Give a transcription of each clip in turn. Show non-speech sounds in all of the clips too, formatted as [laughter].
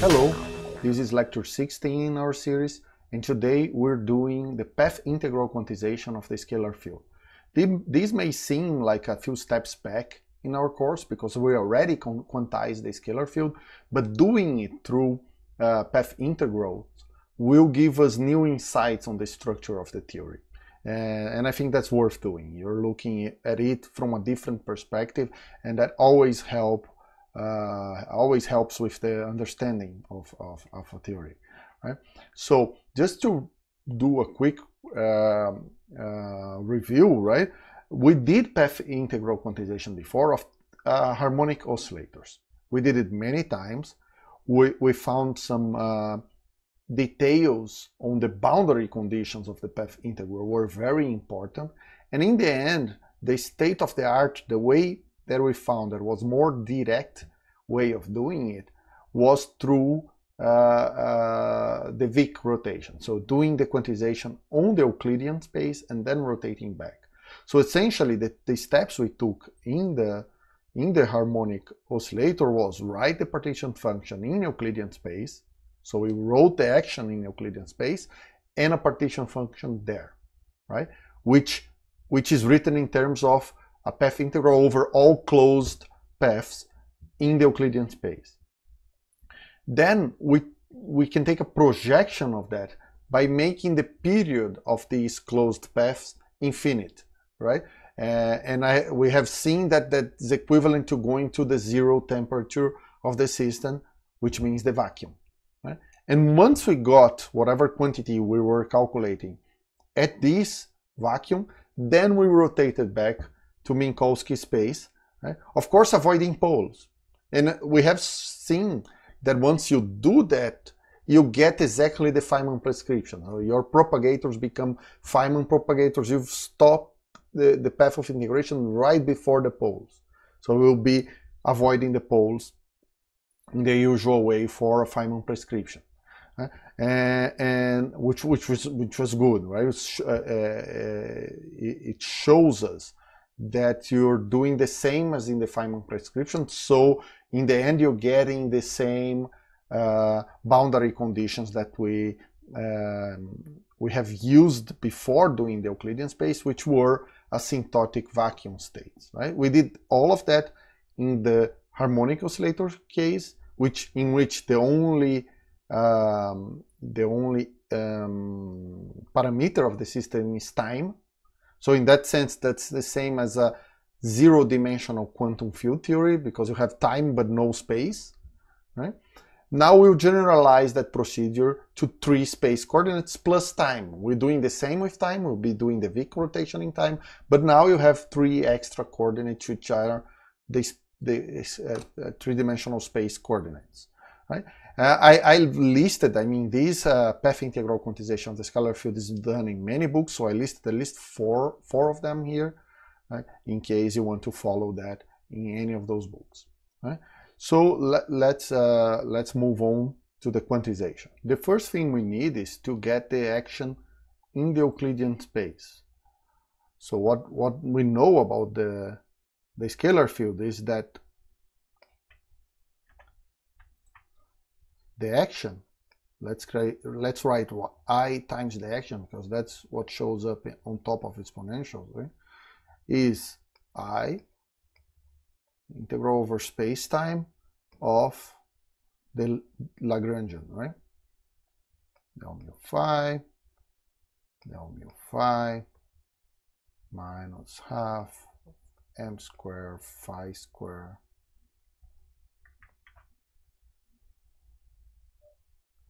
Hello, this is lecture 16 in our series and today we're doing the path integral quantization of the scalar field. This may seem like a few steps back in our course because we already quantized the scalar field, but doing it through uh, path integrals will give us new insights on the structure of the theory. Uh, and I think that's worth doing. You're looking at it from a different perspective and that always help uh, always helps with the understanding of, of, a theory. Right? So just to do a quick uh, uh, review, right? We did path integral quantization before of uh, harmonic oscillators. We did it many times. We, we found some uh, details on the boundary conditions of the path integral were very important. And in the end, the state of the art, the way that we found that was more direct way of doing it was through uh, uh, the Wick rotation. So doing the quantization on the Euclidean space and then rotating back. So essentially the, the steps we took in the in the harmonic oscillator was write the partition function in Euclidean space. So we wrote the action in Euclidean space and a partition function there, right? Which which is written in terms of a path integral over all closed paths in the Euclidean space. Then we, we can take a projection of that by making the period of these closed paths infinite, right? Uh, and I, we have seen that that is equivalent to going to the zero temperature of the system, which means the vacuum. Right? And once we got whatever quantity we were calculating at this vacuum, then we rotated back to Minkowski space, right? of course avoiding poles. And we have seen that once you do that, you get exactly the Feynman prescription. Your propagators become Feynman propagators. You've stopped the, the path of integration right before the poles. So we'll be avoiding the poles in the usual way for a Feynman prescription. Uh, and, which which was which was good, right? It, uh, uh, it shows us that you're doing the same as in the Feynman prescription. So in the end, you're getting the same uh, boundary conditions that we um, we have used before doing the Euclidean space, which were asymptotic vacuum states. Right? We did all of that in the harmonic oscillator case, which in which the only um, the only um, parameter of the system is time so in that sense, that's the same as a zero-dimensional quantum field theory because you have time but no space, right? Now we'll generalize that procedure to three space coordinates plus time. We're doing the same with time, we'll be doing the Wick rotation in time, but now you have three extra coordinates which are the, the uh, uh, three-dimensional space coordinates, right? Uh, I, I, listed, I mean, this uh, path integral quantization of the scalar field is done in many books, so I listed at least four, four of them here, right, in case you want to follow that in any of those books. Right? So let, let's, uh, let's move on to the quantization. The first thing we need is to get the action in the Euclidean space. So what, what we know about the, the scalar field is that the action, let's create, let's write i times the action because that's what shows up on top of exponentials, right? Is i integral over space-time of the Lagrangian, right? Del mu phi, del mu phi, minus half m square phi square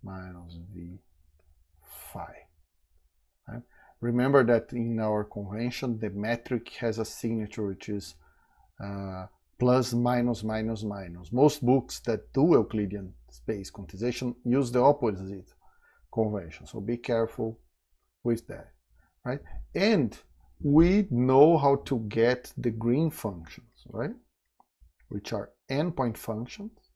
minus v phi. Right? Remember that in our convention, the metric has a signature which is uh, plus, minus, minus, minus. Most books that do Euclidean space quantization use the opposite convention, so be careful with that. Right? And we know how to get the green functions, right? Which are n-point functions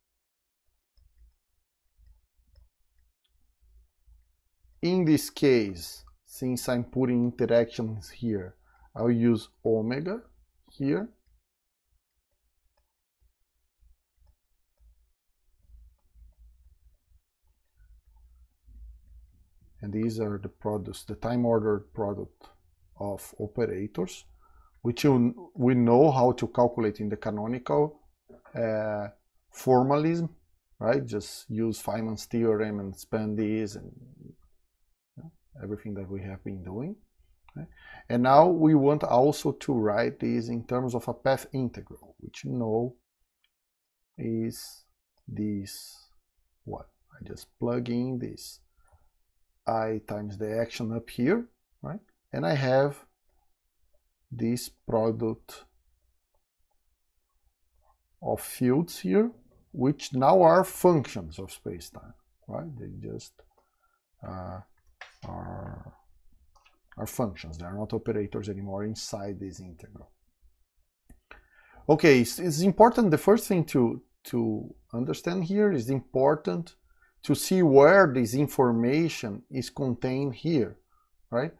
In this case, since I'm putting interactions here, I'll use omega here. and these are the products, the time ordered product of operators, which you, we know how to calculate in the canonical uh, formalism, right? Just use Feynman's theorem and spend these and everything that we have been doing. Okay? And now we want also to write this in terms of a path integral, which you know is this one. I just plug in this i times the action up here, right? And I have this product of fields here, which now are functions of space-time, right? They just uh, are, are functions. They are not operators anymore inside this integral. Okay, it's, it's important. The first thing to, to understand here is important to see where this information is contained here, right?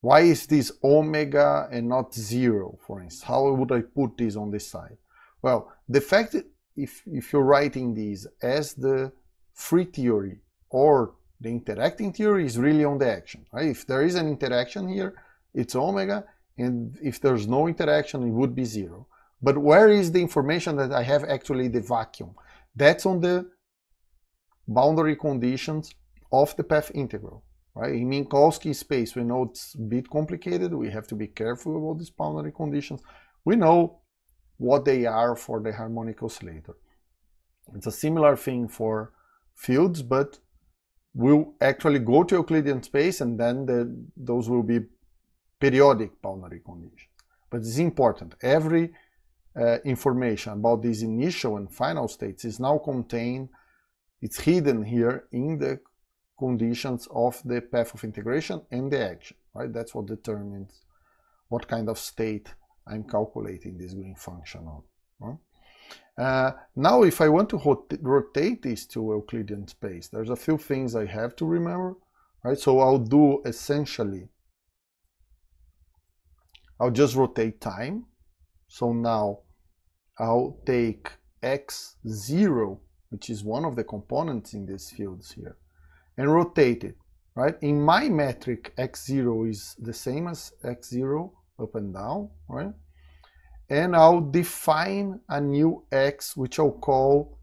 Why is this omega and not zero, for instance? How would I put this on this side? Well, the fact that if, if you're writing these as the free theory or the interacting theory is really on the action, right? If there is an interaction here, it's omega, and if there's no interaction, it would be zero. But where is the information that I have actually the vacuum? That's on the boundary conditions of the path integral. Right? In Minkowski space, we know it's a bit complicated. We have to be careful about these boundary conditions. We know what they are for the harmonic oscillator. It's a similar thing for fields, but we'll actually go to Euclidean space and then the, those will be periodic boundary conditions. But it's important. Every uh, information about these initial and final states is now contained it's hidden here in the conditions of the path of integration and the action, right? That's what determines what kind of state I'm calculating this green function on. Right? Uh, now, if I want to rot rotate this to Euclidean space, there's a few things I have to remember, right? So I'll do essentially, I'll just rotate time. So now I'll take x0 which is one of the components in these fields here, and rotate it, right? In my metric, x0 is the same as x0 up and down, right? And I'll define a new x, which I'll call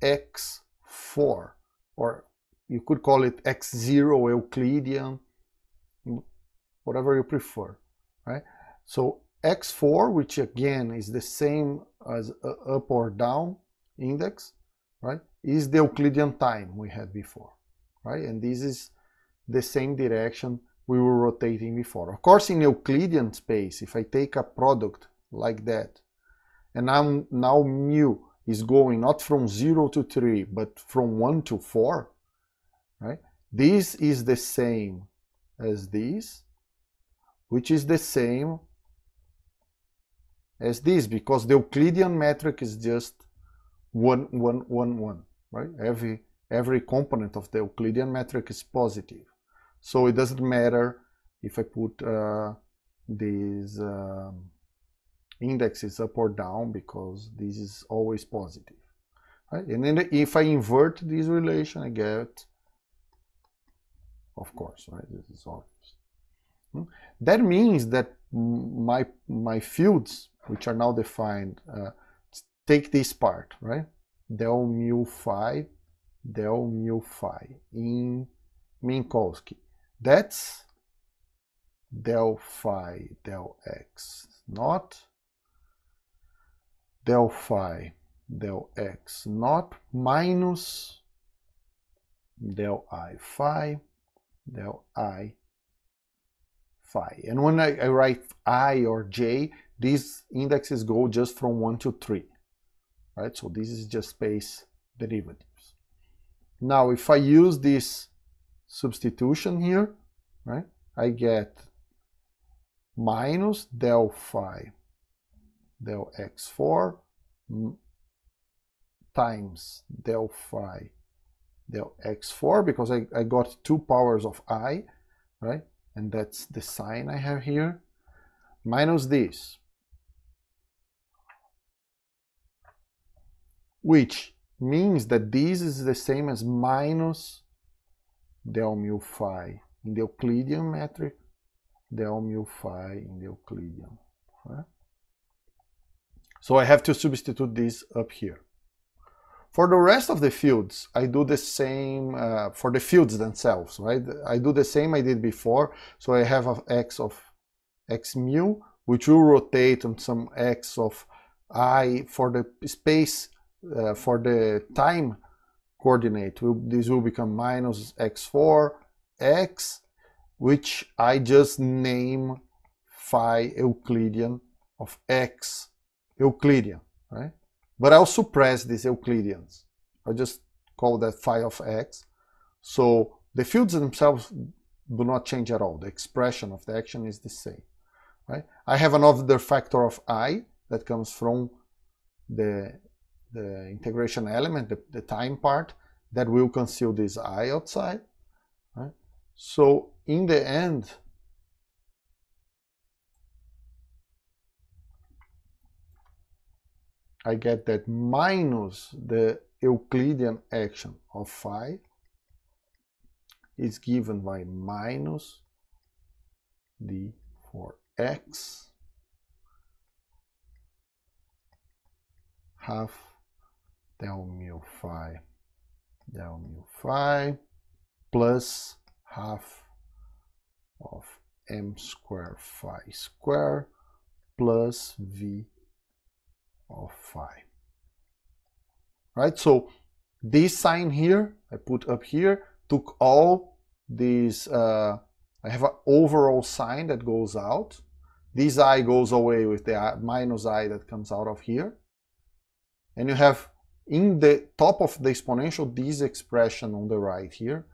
x4, or you could call it x0 Euclidean, whatever you prefer, right? So x4, which again is the same as up or down index, right, is the Euclidean time we had before, right? And this is the same direction we were rotating before. Of course, in Euclidean space, if I take a product like that, and now, now mu is going not from 0 to 3, but from 1 to 4, right? This is the same as this, which is the same as this, because the Euclidean metric is just one, one, one, one, right? Every, every component of the Euclidean metric is positive. So it doesn't matter if I put uh, these um, indexes up or down because this is always positive. Right? And then if I invert this relation, I get, of course, right? This is obvious. Hmm? That means that my, my fields, which are now defined, uh, take this part, right? Del mu phi, del mu phi in Minkowski. That's del phi del x, not del phi del x not minus del i phi del i phi. And when I, I write i or j, these indexes go just from 1 to 3 right? So this is just space derivatives. Now, if I use this substitution here, right, I get minus del phi del x4 times del phi del x4 because I, I got two powers of i, right? And that's the sign I have here, minus this, which means that this is the same as minus del mu phi in the Euclidean metric, del mu phi in the Euclidean. Right? So I have to substitute this up here. For the rest of the fields, I do the same uh, for the fields themselves, right? I do the same I did before. So I have a x of x mu, which will rotate on some x of i for the space, uh, for the time coordinate. This will become minus x4, x, which I just name phi Euclidean of x Euclidean, right? But I'll suppress these Euclideans. I'll just call that phi of x. So the fields themselves do not change at all. The expression of the action is the same. Right? I have another factor of i that comes from the, the integration element, the, the time part, that will conceal this i outside. Right? So in the end, I get that minus the Euclidean action of phi is given by minus d for x half del mu phi del mu phi plus half of m square phi square plus v of phi. Right, so this sign here, I put up here, took all these, uh, I have an overall sign that goes out. This i goes away with the minus i that comes out of here. And you have in the top of the exponential this expression on the right here,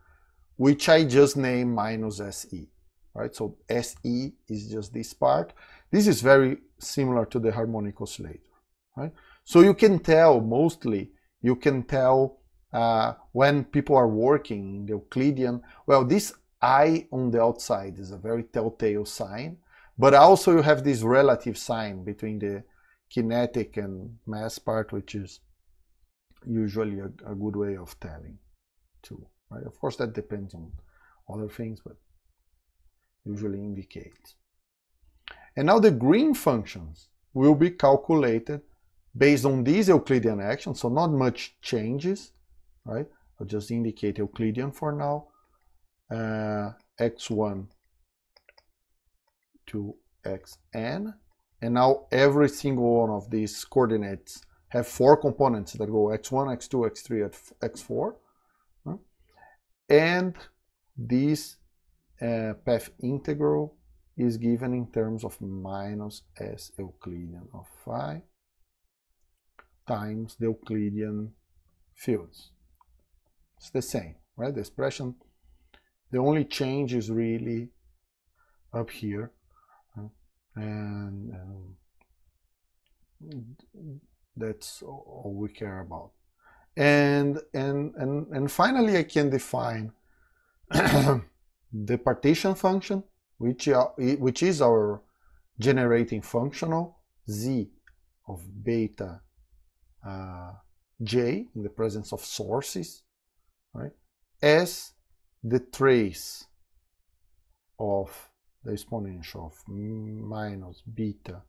which I just name minus SE. Right, so SE is just this part. This is very similar to the harmonic oscillator right? So you can tell mostly, you can tell uh, when people are working in the Euclidean, well, this I on the outside is a very telltale sign, but also you have this relative sign between the kinetic and mass part, which is usually a, a good way of telling too, right? Of course, that depends on other things, but usually indicates. And now the green functions will be calculated based on these Euclidean actions, so not much changes, right? I'll just indicate Euclidean for now. Uh, x1 to xn. And now every single one of these coordinates have four components that go x1, x2, x3, x4. Right? And this uh, path integral is given in terms of minus s Euclidean of phi times the Euclidean fields. It's the same, right? The expression, the only change is really up here. And um, that's all we care about. And, and, and, and finally, I can define [clears throat] the partition function, which, are, which is our generating functional z of beta uh, j in the presence of sources, right, as the trace of the exponential of minus beta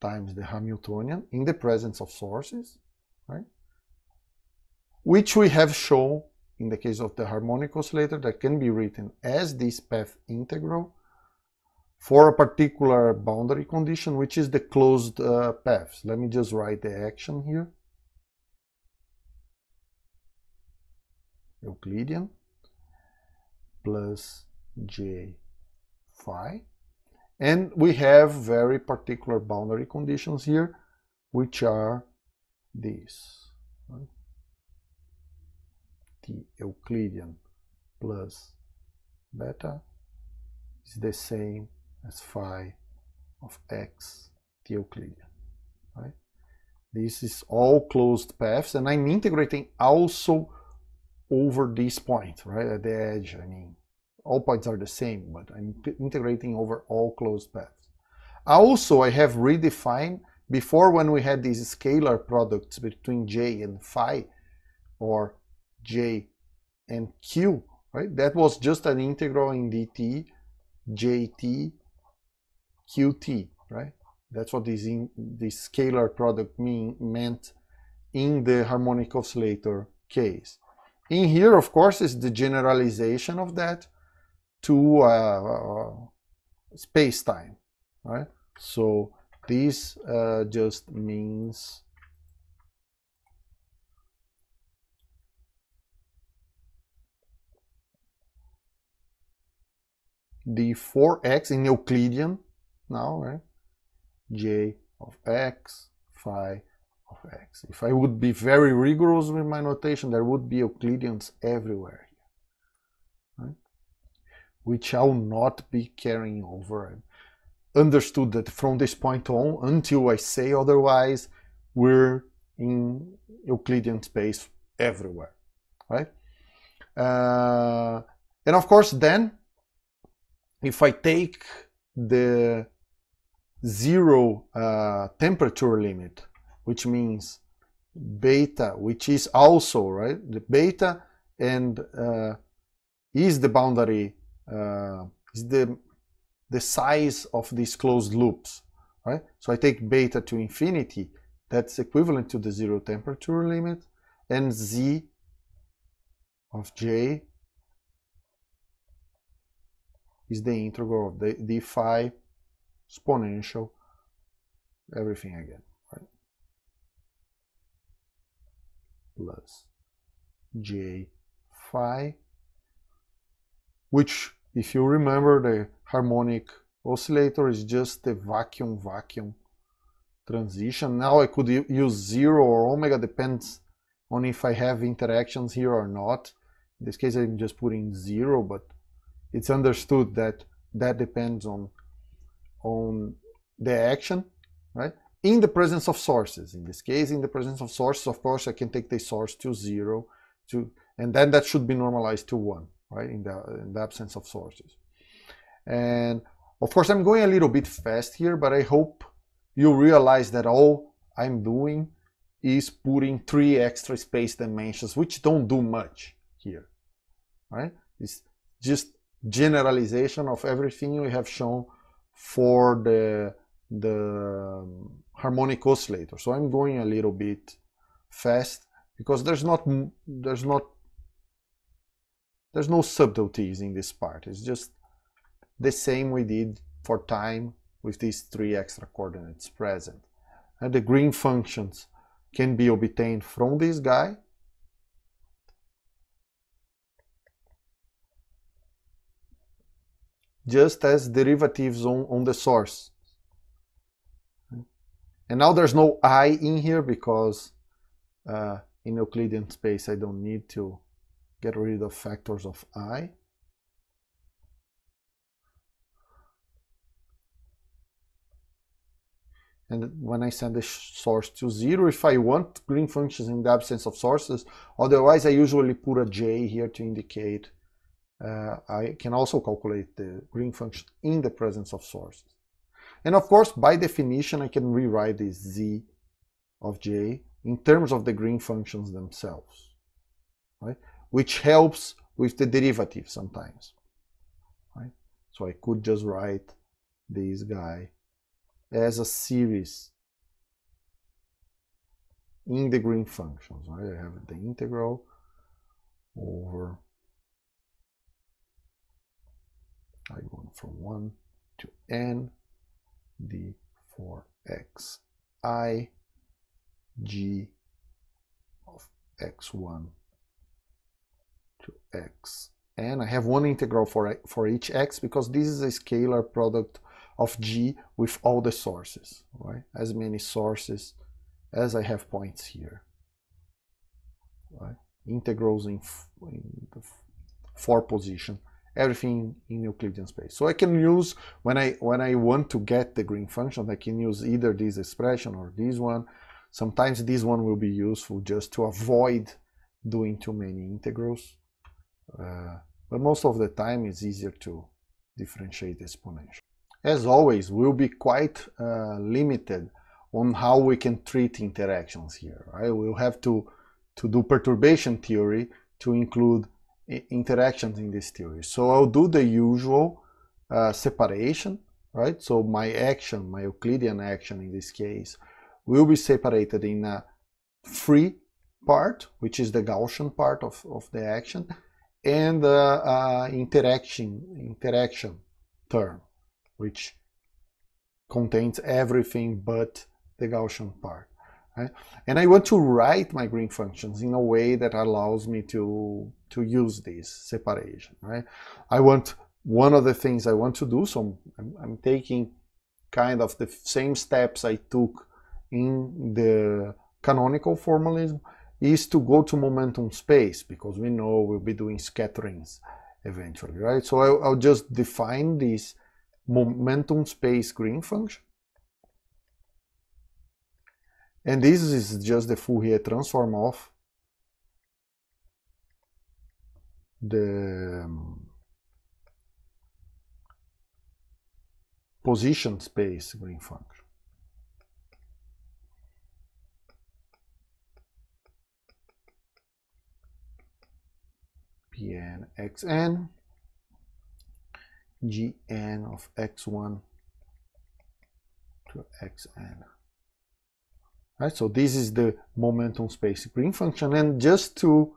times the Hamiltonian in the presence of sources, right? Which we have shown in the case of the harmonic oscillator that can be written as this path integral for a particular boundary condition, which is the closed uh, paths. Let me just write the action here. Euclidean plus j phi. And we have very particular boundary conditions here, which are these. Right? The Euclidean plus beta is the same as phi of x the Euclidean, right? This is all closed paths, and I'm integrating also over this point, right, at the edge. I mean, all points are the same, but I'm integrating over all closed paths. Also, I have redefined, before when we had these scalar products between j and phi, or j and q, right? That was just an integral in dt, jt, qt, right? That's what this, in, this scalar product mean, meant in the harmonic oscillator case. In here, of course, is the generalization of that to uh, uh, space-time, right? So this uh, just means the 4x in Euclidean now, right? j of x, phi of x. If I would be very rigorous with my notation, there would be Euclideans everywhere here, right? which I will not be carrying over. I understood that from this point on, until I say otherwise, we're in Euclidean space everywhere, right? Uh, and of course, then, if I take the zero uh, temperature limit, which means beta, which is also, right, the beta and uh, is the boundary, uh, is the, the size of these closed loops, right? So I take beta to infinity, that's equivalent to the zero temperature limit, and z of j is the integral of the d phi exponential everything again, right? Plus j phi, which if you remember the harmonic oscillator is just the vacuum vacuum transition. Now I could use zero or omega depends on if I have interactions here or not. In this case I'm just putting zero, but it's understood that that depends on on the action, right? In the presence of sources. In this case, in the presence of sources, of course, I can take the source to zero, to, and then that should be normalized to one, right? In the, in the absence of sources. And of course, I'm going a little bit fast here, but I hope you realize that all I'm doing is putting three extra space dimensions, which don't do much here, right? It's just generalization of everything we have shown for the, the um, harmonic oscillator. So I'm going a little bit fast because there's not, there's not, there's no subtleties in this part. It's just the same we did for time with these three extra coordinates present. And the green functions can be obtained from this guy just as derivatives on, on the source. And now there's no i in here because uh, in Euclidean space I don't need to get rid of factors of i. And when I send the source to zero, if I want green functions in the absence of sources, otherwise I usually put a j here to indicate uh, I can also calculate the green function in the presence of sources. And of course, by definition, I can rewrite this z of j in terms of the green functions themselves, right? Which helps with the derivative sometimes, right? So I could just write this guy as a series in the green functions, right? I have the integral over I go from 1 to n d for x i g of x1 to x and I have one integral for, for each x because this is a scalar product of g with all the sources, right? As many sources as I have points here, right? Integrals in, in the four position everything in Euclidean space. So I can use, when I, when I want to get the green function, I can use either this expression or this one. Sometimes this one will be useful just to avoid doing too many integrals. Uh, but most of the time it's easier to differentiate exponential. As always, we'll be quite uh, limited on how we can treat interactions here. Right? We'll have to, to do perturbation theory to include interactions in this theory. So I'll do the usual uh, separation, right? So my action, my Euclidean action in this case, will be separated in a free part, which is the Gaussian part of, of the action, and uh, uh, interaction interaction term, which contains everything but the Gaussian part. And I want to write my green functions in a way that allows me to to use this separation. Right? I want one of the things I want to do. So I'm, I'm taking kind of the same steps I took in the canonical formalism is to go to momentum space because we know we'll be doing scatterings eventually, right? So I'll, I'll just define this momentum space green function. And this is just the Fourier transform of the um, position space green function. Pn xn gn of x1 to xn. Right, so this is the momentum space green function and just to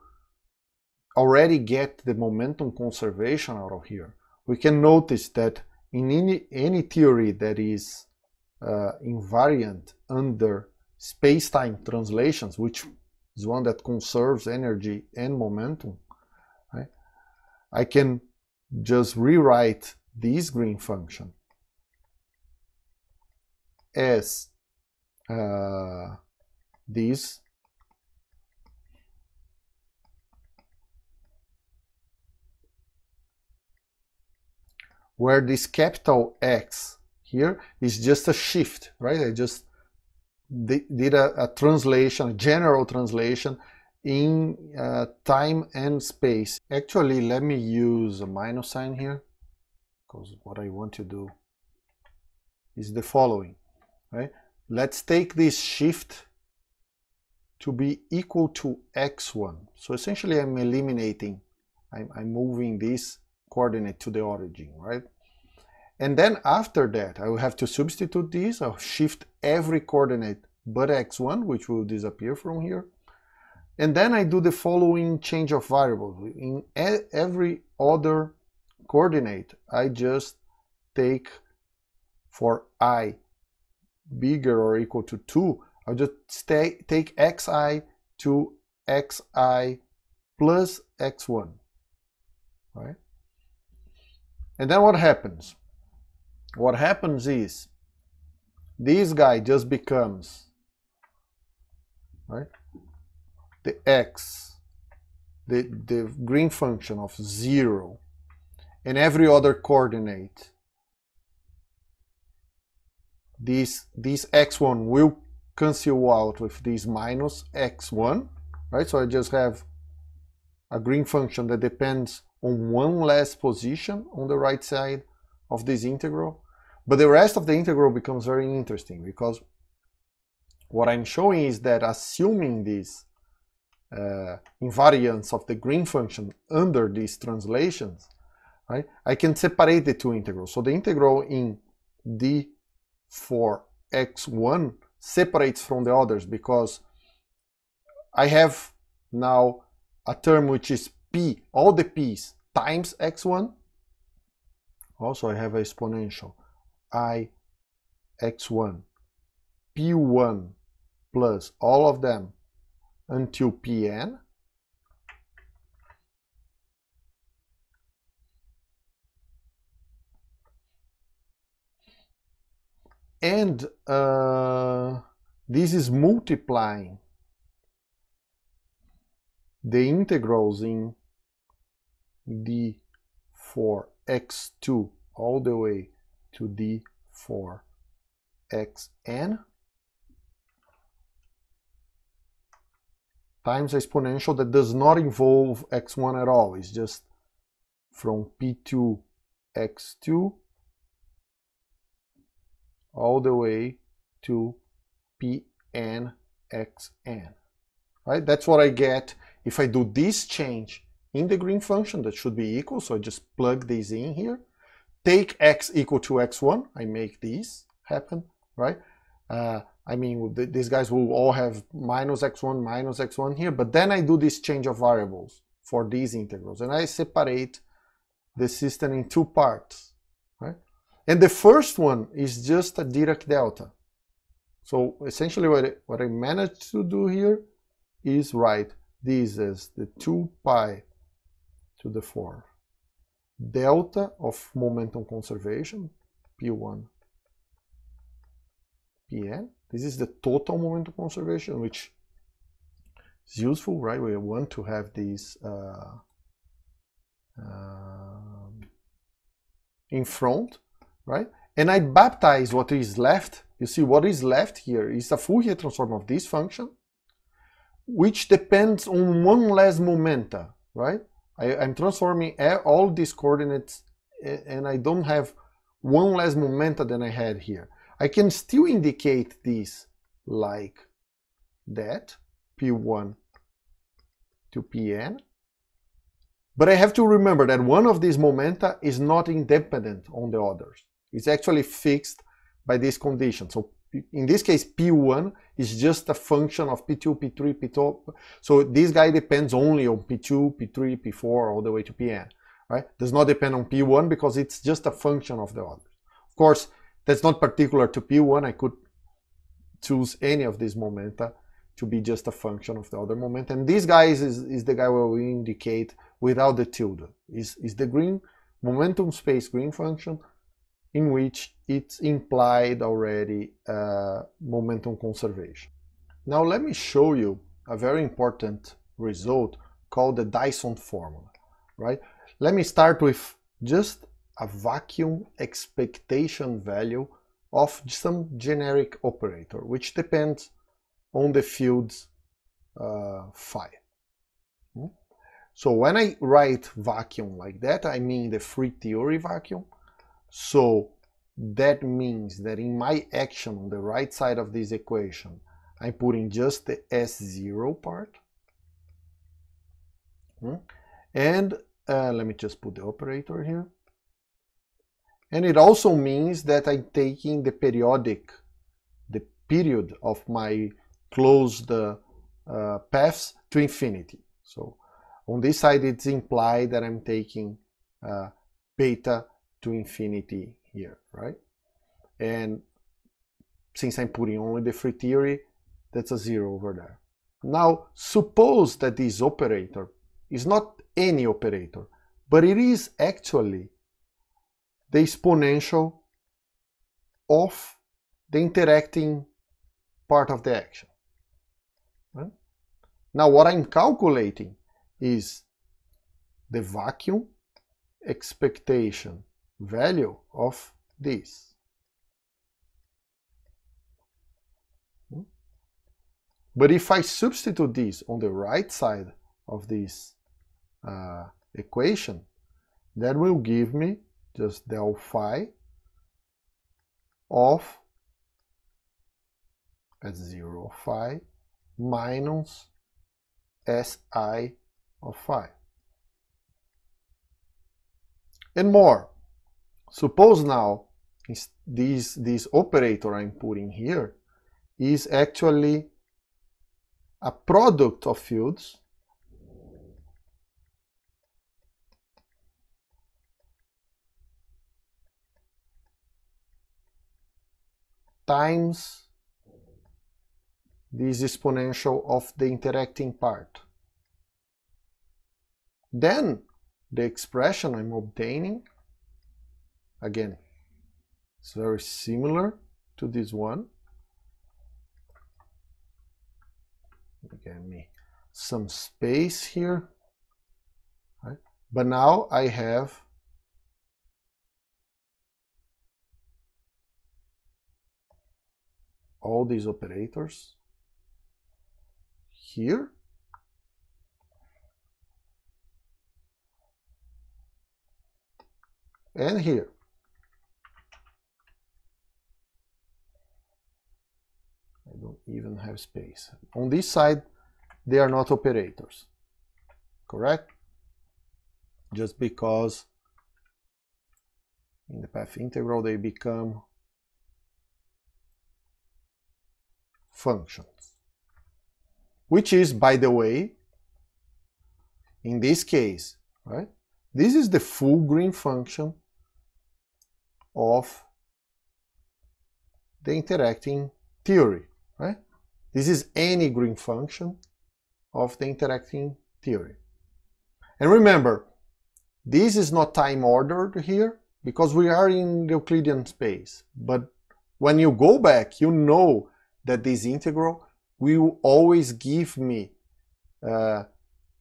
already get the momentum conservation out of here, we can notice that in any, any theory that is uh, invariant under space-time translations, which is one that conserves energy and momentum, right? I can just rewrite this green function as uh, this where this capital X here is just a shift, right? I just did a, a translation, a general translation in uh, time and space. Actually, let me use a minus sign here because what I want to do is the following, right? Let's take this shift to be equal to x1. So essentially I'm eliminating, I'm, I'm moving this coordinate to the origin, right? And then after that, I will have to substitute this. I'll shift every coordinate but x1, which will disappear from here. And then I do the following change of variables. In every other coordinate, I just take for i bigger or equal to 2, I'll just stay, take xi to xi plus x1, right? And then what happens? What happens is this guy just becomes, right? The x, the, the green function of 0, and every other coordinate. This, this x1 will cancel out with this minus x1, right? So I just have a green function that depends on one less position on the right side of this integral. But the rest of the integral becomes very interesting because what I'm showing is that assuming this uh, invariance of the green function under these translations, right, I can separate the two integrals. So the integral in d for x1 separates from the others because I have now a term which is p, all the p's times x1. Also, I have an exponential i x1 p1 plus all of them until pn. And uh, this is multiplying the integrals in d for x2 all the way to d for xn times exponential that does not involve x1 at all. It's just from p2 x2 all the way to pn xn. Right? That's what I get if I do this change in the green function that should be equal. So I just plug these in here. Take x equal to x1. I make these happen, right? Uh, I mean, these guys will all have minus x1, minus x1 here, but then I do this change of variables for these integrals, and I separate the system in two parts? And the first one is just a Dirac delta. So essentially what I, what I managed to do here is write this as the 2 pi to the 4 delta of momentum conservation, P1, Pn. This is the total momentum conservation, which is useful, right? We want to have these uh, uh, in front, right? And I baptize what is left. You see, what is left here is a Fourier transform of this function, which depends on one less momenta, right? I, am transforming all these coordinates and I don't have one less momenta than I had here. I can still indicate this like that, P1 to Pn, but I have to remember that one of these momenta is not independent on the others. It's actually fixed by this condition. So in this case, P1 is just a function of P2, P3, P2. So this guy depends only on P2, P3, P4, all the way to Pn, right? Does not depend on P1 because it's just a function of the others. Of course, that's not particular to P1. I could choose any of these momenta to be just a function of the other moment. And this guy is, is the guy where we indicate without the tilde. Is, is the green momentum space green function in which it's implied already uh, momentum conservation. Now let me show you a very important result called the Dyson formula, right? Let me start with just a vacuum expectation value of some generic operator, which depends on the field's uh, phi. Hmm? So when I write vacuum like that, I mean the free theory vacuum. So that means that in my action on the right side of this equation, I'm putting just the S0 part. Hmm? And uh, let me just put the operator here. And it also means that I'm taking the periodic, the period of my closed uh, paths to infinity. So on this side, it's implied that I'm taking uh, beta to infinity here, right? And since I'm putting only the free theory, that's a zero over there. Now, suppose that this operator is not any operator, but it is actually the exponential of the interacting part of the action. Right? Now, what I'm calculating is the vacuum expectation value of this. But if I substitute this on the right side of this uh, equation, that will give me just del phi of at 0 phi minus si of phi. And more, suppose now this, this operator I'm putting here is actually a product of fields times this exponential of the interacting part. Then the expression I'm obtaining, again, it's very similar to this one. Give me some space here. Right? But now I have all these operators here and here. Don't even have space. On this side, they are not operators, correct? just because in the path integral they become functions. Which is, by the way, in this case, right? This is the full green function of the interacting theory, right? This is any green function of the interacting theory. And remember, this is not time ordered here because we are in Euclidean space. But when you go back, you know that this integral will always give me uh,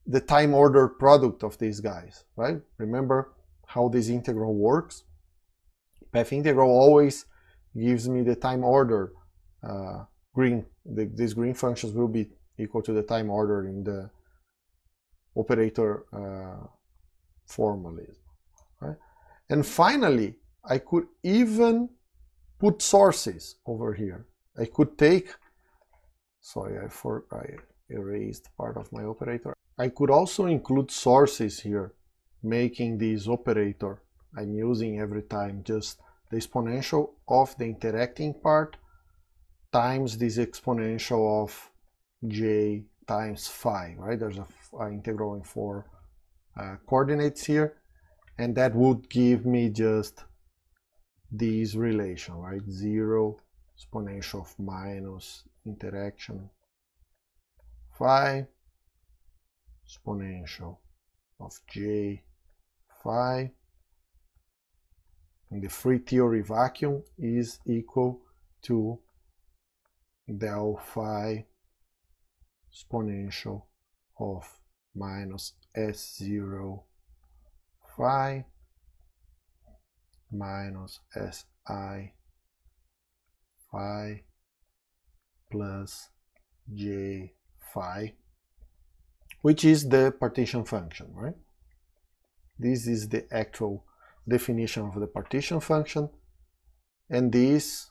the time order product of these guys, right? Remember how this integral works? Path integral always gives me the time order uh, green. The, these green functions will be equal to the time order in the operator uh, formalism, right? And finally, I could even put sources over here. I could take, sorry, I, for, I erased part of my operator. I could also include sources here, making this operator I'm using every time just the exponential of the interacting part times this exponential of j times phi, right? There's a, a integral in four uh, coordinates here, and that would give me just this relation, right? Zero exponential of minus interaction phi exponential of j phi in the free theory vacuum is equal to del phi exponential of minus s0 phi minus si phi plus j phi which is the partition function, right? This is the actual definition of the partition function, and this,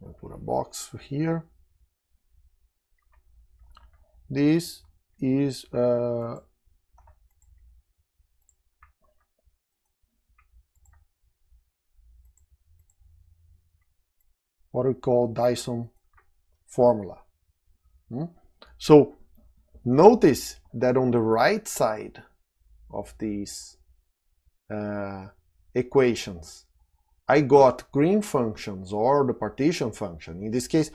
Put a box here. This is uh, what we call Dyson formula. Hmm? So notice that on the right side of these uh, equations, I got green functions or the partition function. In this case,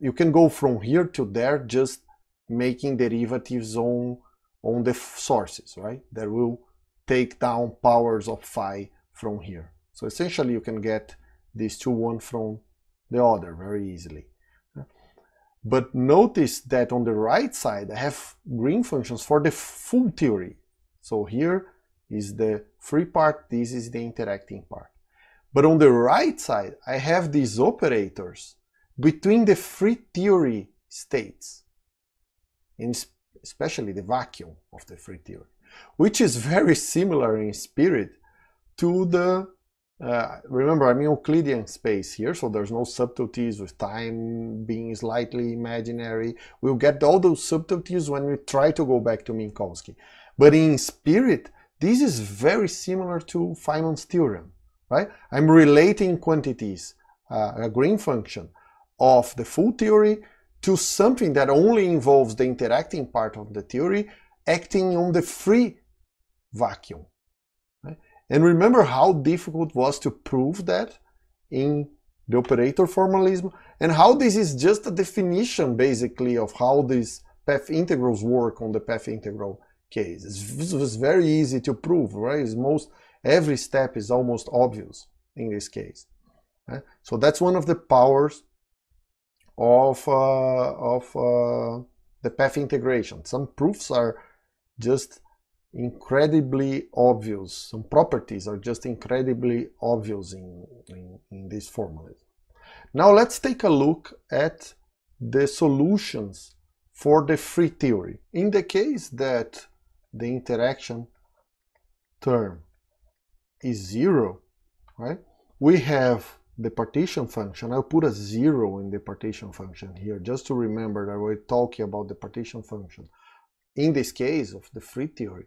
you can go from here to there just making derivatives on, on the sources, right? That will take down powers of phi from here. So essentially you can get these two one from the other very easily. But notice that on the right side, I have green functions for the full theory. So here is the free part, this is the interacting part. But on the right side, I have these operators between the free theory states, and especially the vacuum of the free theory, which is very similar in spirit to the uh, remember, I'm in Euclidean space here, so there's no subtleties with time being slightly imaginary. We'll get all those subtleties when we try to go back to Minkowski. But in spirit, this is very similar to Feynman's theorem, right? I'm relating quantities, uh, a green function of the full theory to something that only involves the interacting part of the theory acting on the free vacuum. And remember how difficult was to prove that in the operator formalism and how this is just a definition basically of how these path integrals work on the path integral case. It was very easy to prove, right? It's most every step is almost obvious in this case. Right? So that's one of the powers of uh, of uh, the path integration. Some proofs are just incredibly obvious. Some properties are just incredibly obvious in, in, in this formalism. Now let's take a look at the solutions for the free theory. In the case that the interaction term is zero, right? We have the partition function. I'll put a zero in the partition function here just to remember that we're talking about the partition function in this case of the free theory,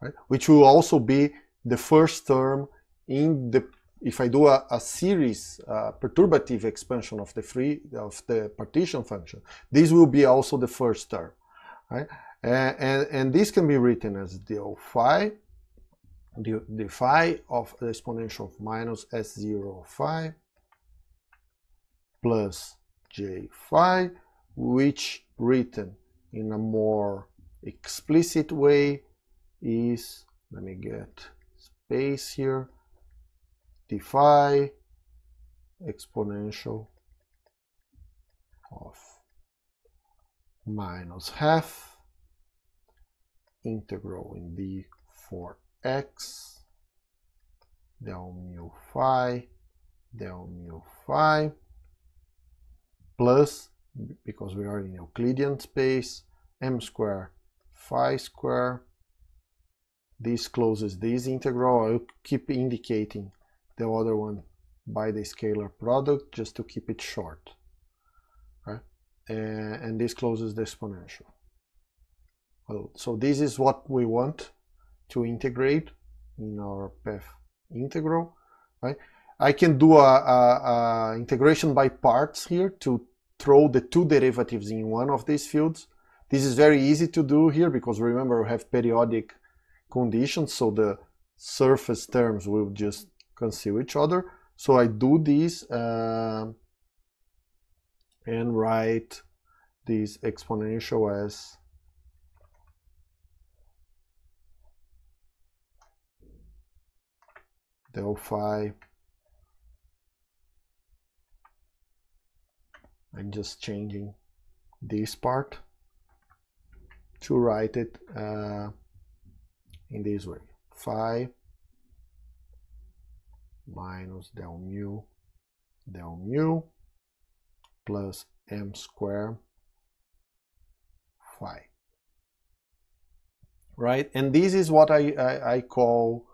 right, which will also be the first term in the if I do a, a series uh, perturbative expansion of the free of the partition function, this will be also the first term, right? And, and, and this can be written as del phi, the, the phi of the exponential of minus s0 phi plus j phi, which written in a more explicit way is, let me get space here, d phi exponential of minus half integral in d for x del mu phi del mu phi plus because we are in Euclidean space m square phi square. This closes this integral. I'll keep indicating the other one by the scalar product just to keep it short right? And, this closes the exponential. So this is what we want to integrate in our path integral right I can do a, a, a integration by parts here to throw the two derivatives in one of these fields this is very easy to do here because remember we have periodic conditions so the surface terms will just conceal each other. So I do this uh, and write this exponential as del phi I'm just changing this part to write it uh, in this way. Phi minus del mu del mu plus m square phi. Right? And this is what I, I, I call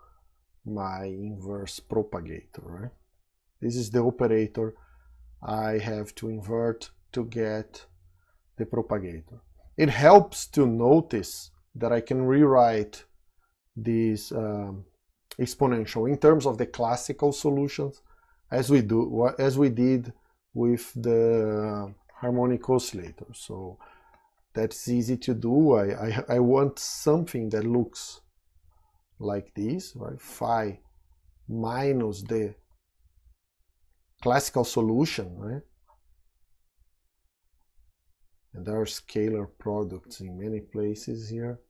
my inverse propagator right? This is the operator I have to invert to get the propagator. It helps to notice that I can rewrite this um, exponential in terms of the classical solutions as we do as we did with the harmonic oscillator. So that's easy to do. I, I, I want something that looks like this right? Phi minus the classical solution right? And there are scalar products in many places here.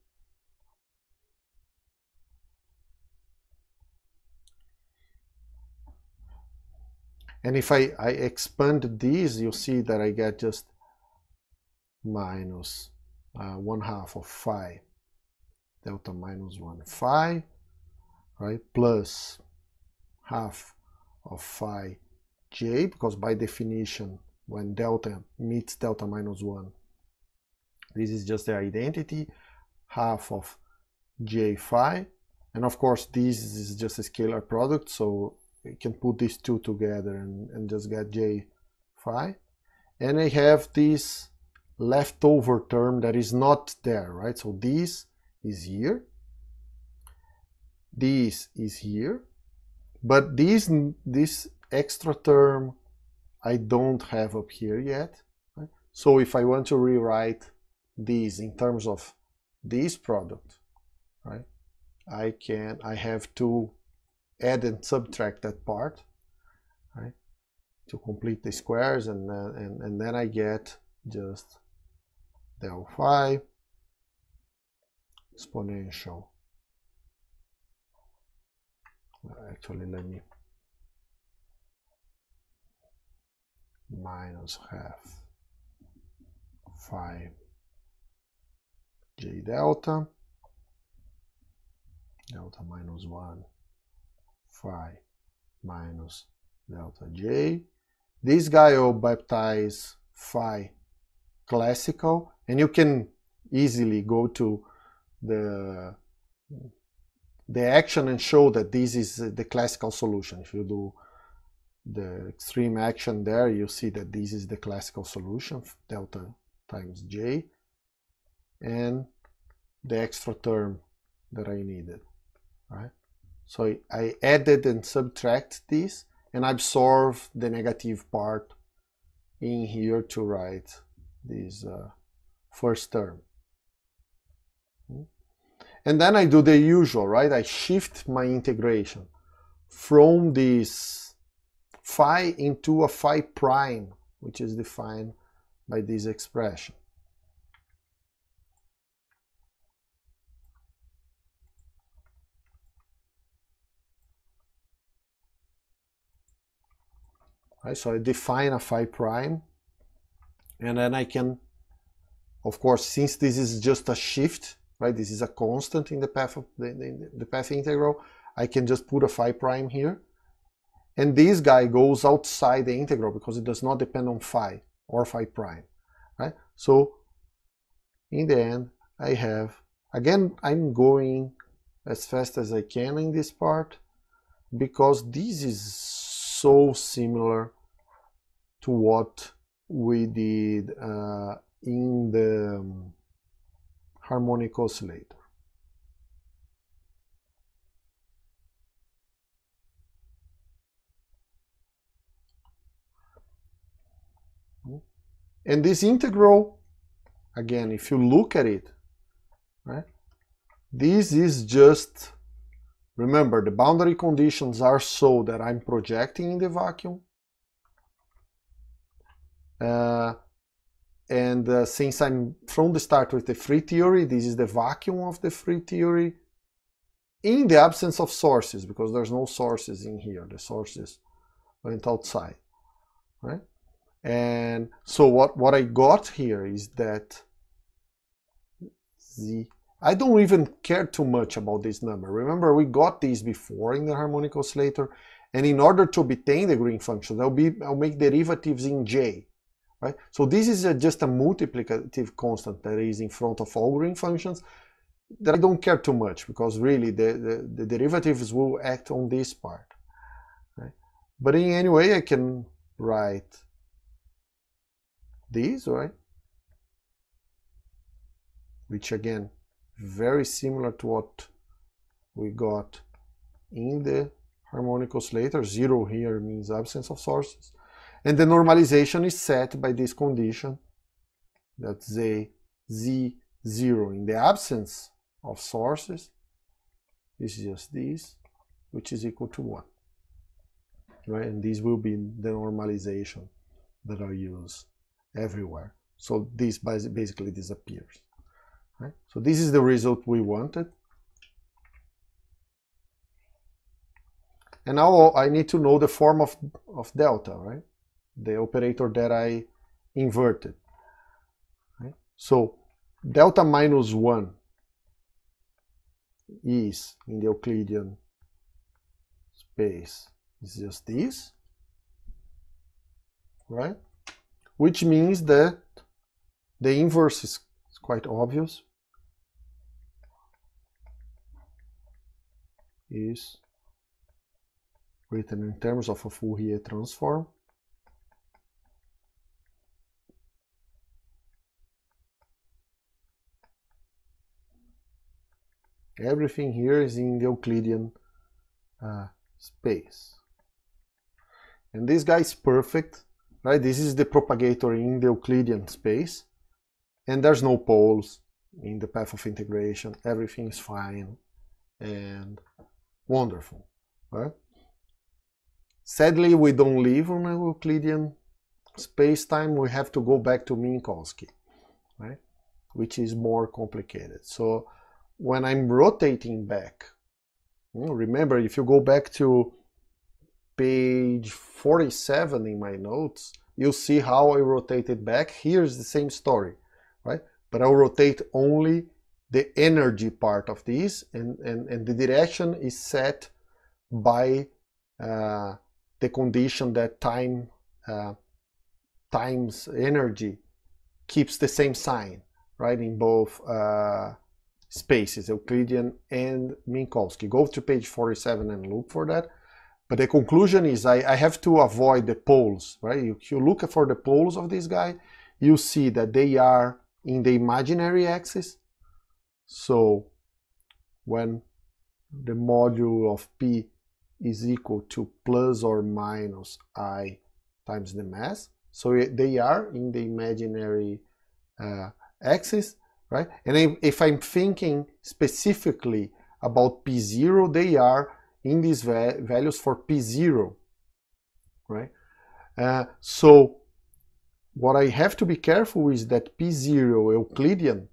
And if I, I expand these, you'll see that I get just minus uh, 1 half of phi delta minus 1 phi, right, plus half of phi j, because by definition, when delta meets delta minus 1, this is just the identity, half of j phi, and of course this is just a scalar product, so we can put these two together and, and just get j phi. And I have this leftover term that is not there, right? So this is here, this is here, but this, this extra term I don't have up here yet. So if I want to rewrite these in terms of this product, right, I can, I have to add and subtract that part, right, to complete the squares, and then, and, and then I get just del phi exponential. Actually, let me minus half phi j delta delta minus 1 phi minus delta j. This guy will baptize phi classical, and you can easily go to the the action and show that this is the classical solution. If you do the extreme action there, you see that this is the classical solution, delta times j. And the extra term that I needed, right? So I added and subtract this and absorb the negative part in here to write this uh, first term. And then I do the usual, right? I shift my integration from this phi into a phi prime, which is defined by this expression. Right, so I define a phi prime, and then I can, of course, since this is just a shift, right? This is a constant in the path of the, the, the path integral. I can just put a phi prime here. And this guy goes outside the integral because it does not depend on phi or phi prime, right? So in the end, I have, again, I'm going as fast as I can in this part because this is so similar to what we did uh, in the um, harmonic oscillator. And this integral, again, if you look at it, right, this is just, remember, the boundary conditions are so that I'm projecting in the vacuum. Uh, and uh, since I'm from the start with the free theory, this is the vacuum of the free theory in the absence of sources, because there's no sources in here. The sources went outside, right? And so what, what I got here is that the I don't even care too much about this number. Remember, we got these before in the harmonic oscillator, and in order to obtain the green function, I'll, be, I'll make derivatives in J right? So this is a, just a multiplicative constant that is in front of all green functions that I don't care too much because really the, the, the derivatives will act on this part. But in any way, I can write these, right? Which again, very similar to what we got in the harmonic oscillator. Zero here means absence of sources. And the normalization is set by this condition that z, z0 in the absence of sources is just this, which is equal to 1. Right? And this will be the normalization that I use everywhere. So this basically disappears. Right? So this is the result we wanted. And now I need to know the form of, of delta, right? The operator that I inverted. So delta minus 1 is in the Euclidean space is just this, right? Which means that the inverse is quite obvious. Is written in terms of a Fourier transform. Everything here is in the Euclidean uh, space. And this guy is perfect, right? This is the propagator in the Euclidean space. And there's no poles in the path of integration. Everything is fine and wonderful, right? Sadly, we don't live on a Euclidean space-time. We have to go back to Minkowski, right? Which is more complicated. So when I'm rotating back, remember if you go back to page 47 in my notes, you'll see how I rotated back. Here's the same story, right? But I'll rotate only the energy part of this and, and, and the direction is set by uh, the condition that time uh, times energy keeps the same sign, right, in both uh, spaces, Euclidean and Minkowski. Go to page 47 and look for that. But the conclusion is I, I have to avoid the poles, right? If you look for the poles of this guy, you see that they are in the imaginary axis. So when the module of P is equal to plus or minus I times the mass. So they are in the imaginary uh, axis, right? And if I'm thinking specifically about P0, they are in these va values for P0, right? Uh, so what I have to be careful is that P0 Euclidean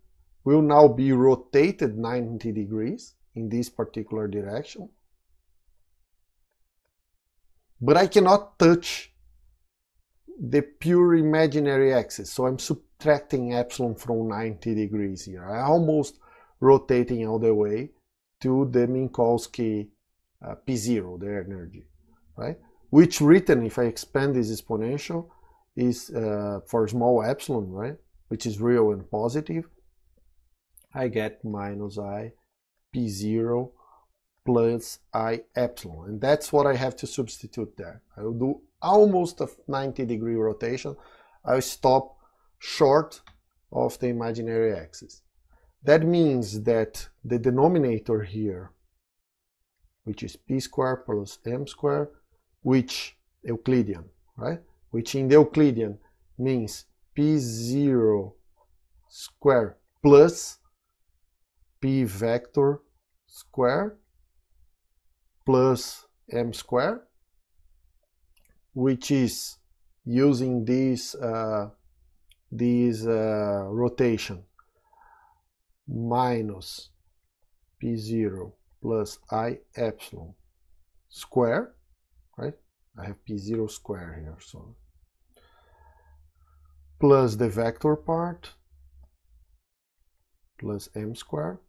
will now be rotated 90 degrees in this particular direction. But I cannot touch the pure imaginary axis. So I'm subtracting epsilon from 90 degrees here. Almost rotating all the way to the Minkowski uh, P0, the energy, right? Which written, if I expand this exponential, is uh, for small epsilon, right? Which is real and positive. I get minus i p0 plus i epsilon. And that's what I have to substitute there. I will do almost a 90 degree rotation. I'll stop short of the imaginary axis. That means that the denominator here, which is p squared plus m squared, which Euclidean, right? Which in the Euclidean means p0 square plus p vector square plus m square, which is using this uh, this uh, rotation minus p0 plus i epsilon square, right? I have p0 square here, so plus the vector part plus m square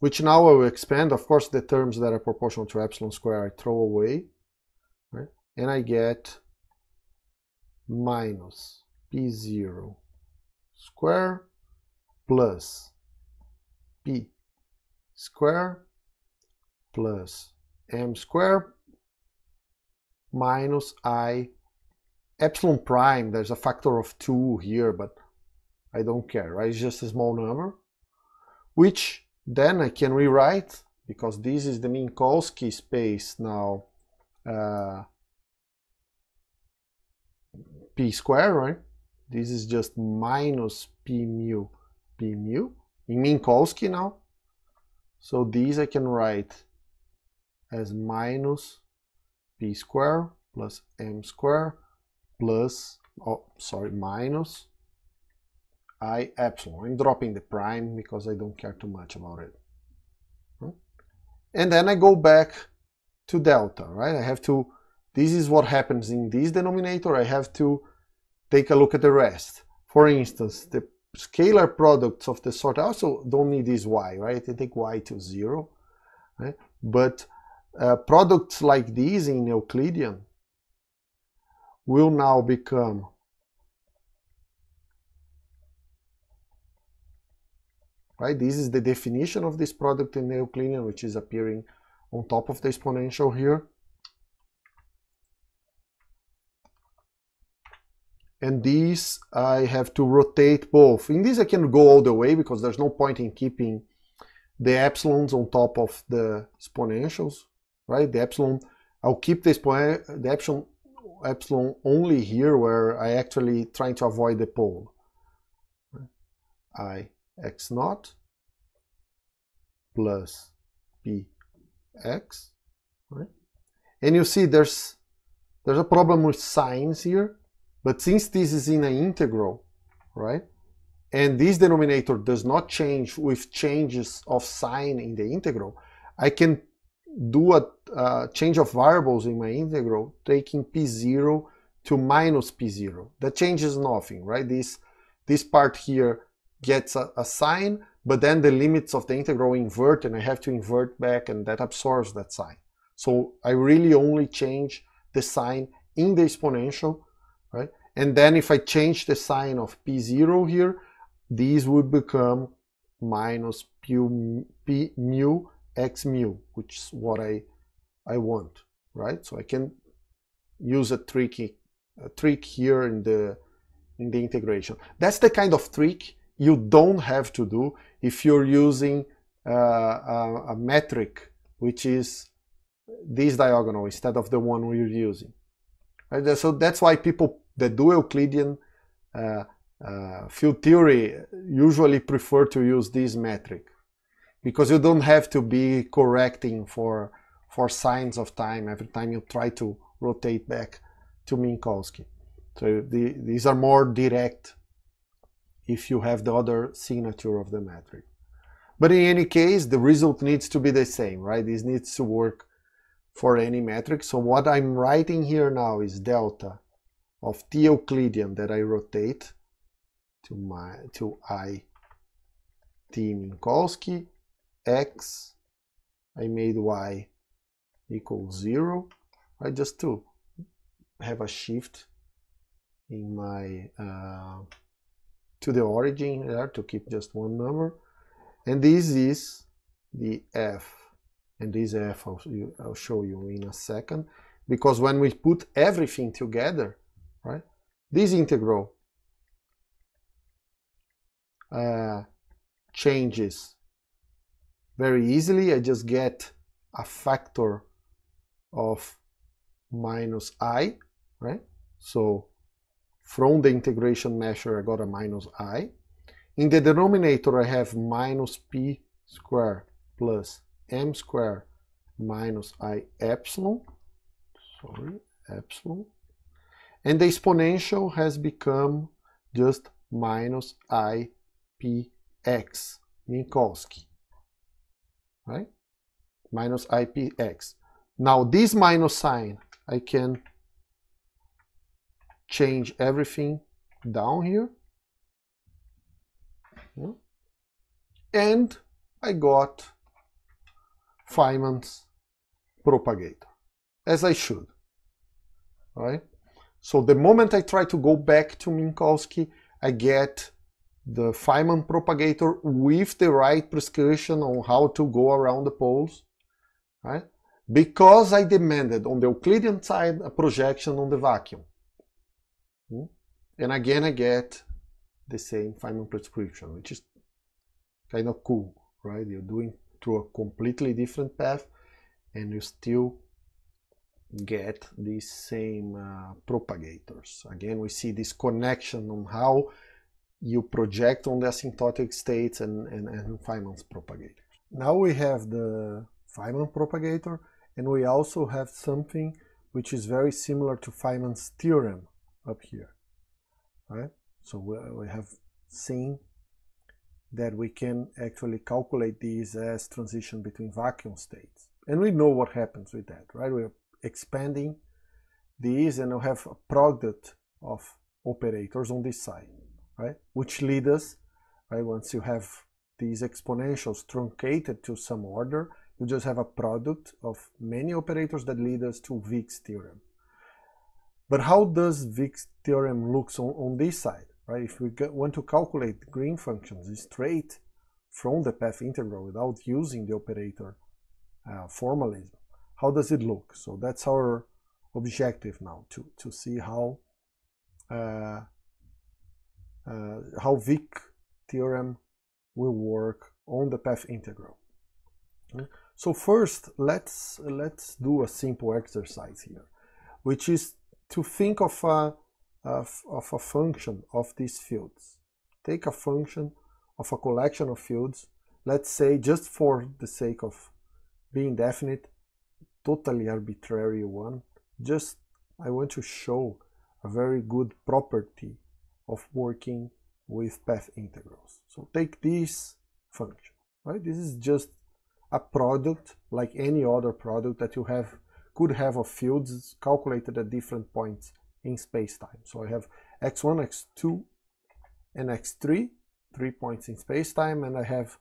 which now I will expand. Of course, the terms that are proportional to epsilon square I throw away, right? and I get minus p0 square plus p square plus m square minus i epsilon prime. There's a factor of 2 here, but I don't care, right? It's just a small number, which then I can rewrite, because this is the Minkowski space now, uh, p square, right? This is just minus p mu p mu in Minkowski now. So these I can write as minus p square plus m square plus, oh, sorry, minus i epsilon. I'm dropping the prime because I don't care too much about it. Hmm? And then I go back to delta, right? I have to, this is what happens in this denominator. I have to take a look at the rest. For instance, the scalar products of the sort, I also don't need this y, right? I take y to zero, right? But uh, products like these in Euclidean will now become right? This is the definition of this product in Euclidean, which is appearing on top of the exponential here. And these I have to rotate both. In this I can go all the way because there's no point in keeping the epsilons on top of the exponentials, right? The epsilon, I'll keep the, the epsilon, epsilon only here where I actually trying to avoid the pole. I x naught plus px, right? And you see there's there's a problem with signs here, but since this is in an integral, right? And this denominator does not change with changes of sign in the integral, I can do a, change of variables in my integral, taking p0 to minus p0. That changes nothing, right? This, this part here gets a, a sign, but then the limits of the integral invert and I have to invert back and that absorbs that sign. So I really only change the sign in the exponential, right? And then if I change the sign of p0 here, these would become minus p, p mu x mu, which is what I, I want, right? So I can use a tricky a trick here in the in the integration. That's the kind of trick you don't have to do if you're using uh, a, a, metric which is this diagonal instead of the one we're using. Right? So that's why people that do Euclidean uh, uh, field theory usually prefer to use this metric because you don't have to be correcting for for signs of time every time you try to rotate back to Minkowski. So the, these are more direct if you have the other signature of the metric. But in any case, the result needs to be the same, right? This needs to work for any metric. So what I'm writing here now is delta of t Euclidean that I rotate to my to i t Minkowski. X I made y equals zero. Right just to have a shift in my uh, to the origin there to keep just one number. And this is the f and this f I'll, I'll show you in a second because when we put everything together right this integral uh, changes very easily I just get a factor of minus i right so from the integration measure, I got a minus i. In the denominator, I have minus p squared plus m squared minus i epsilon. Sorry, epsilon. And the exponential has become just minus i p x Minkowski. Right? Minus i p x. Now this minus sign, I can change everything down here. And I got Feynman's propagator, as I should, right? So the moment I try to go back to Minkowski, I get the Feynman propagator with the right prescription on how to go around the poles, right? Because I demanded on the Euclidean side a projection on the vacuum. Hmm? And again, I get the same Feynman prescription, which is kind of cool, right? You're doing through a completely different path and you still get these same uh, propagators. Again, we see this connection on how you project on the asymptotic states and, and, and Feynman's propagator. Now we have the Feynman propagator and we also have something which is very similar to Feynman's theorem up here, right? So we, we have seen that we can actually calculate these as transition between vacuum states. And we know what happens with that, right? We're expanding these and we have a product of operators on this side, right? Which lead us, right? Once you have these exponentials truncated to some order, you just have a product of many operators that lead us to Wick's theorem. But how does Wick's theorem looks on, on this side, right? If we want to calculate green functions straight from the path integral without using the operator uh, formalism, how does it look? So that's our objective now, to, to see how uh, uh, how Wick theorem will work on the path integral. So first, let's let's do a simple exercise here, which is to think of a, of, of a function of these fields. Take a function of a collection of fields, let's say just for the sake of being definite, totally arbitrary one, just I want to show a very good property of working with path integrals. So take this function, right? This is just a product like any other product that you have could have of fields calculated at different points in space-time. So I have x1, x2, and x3, three points in space-time, and I have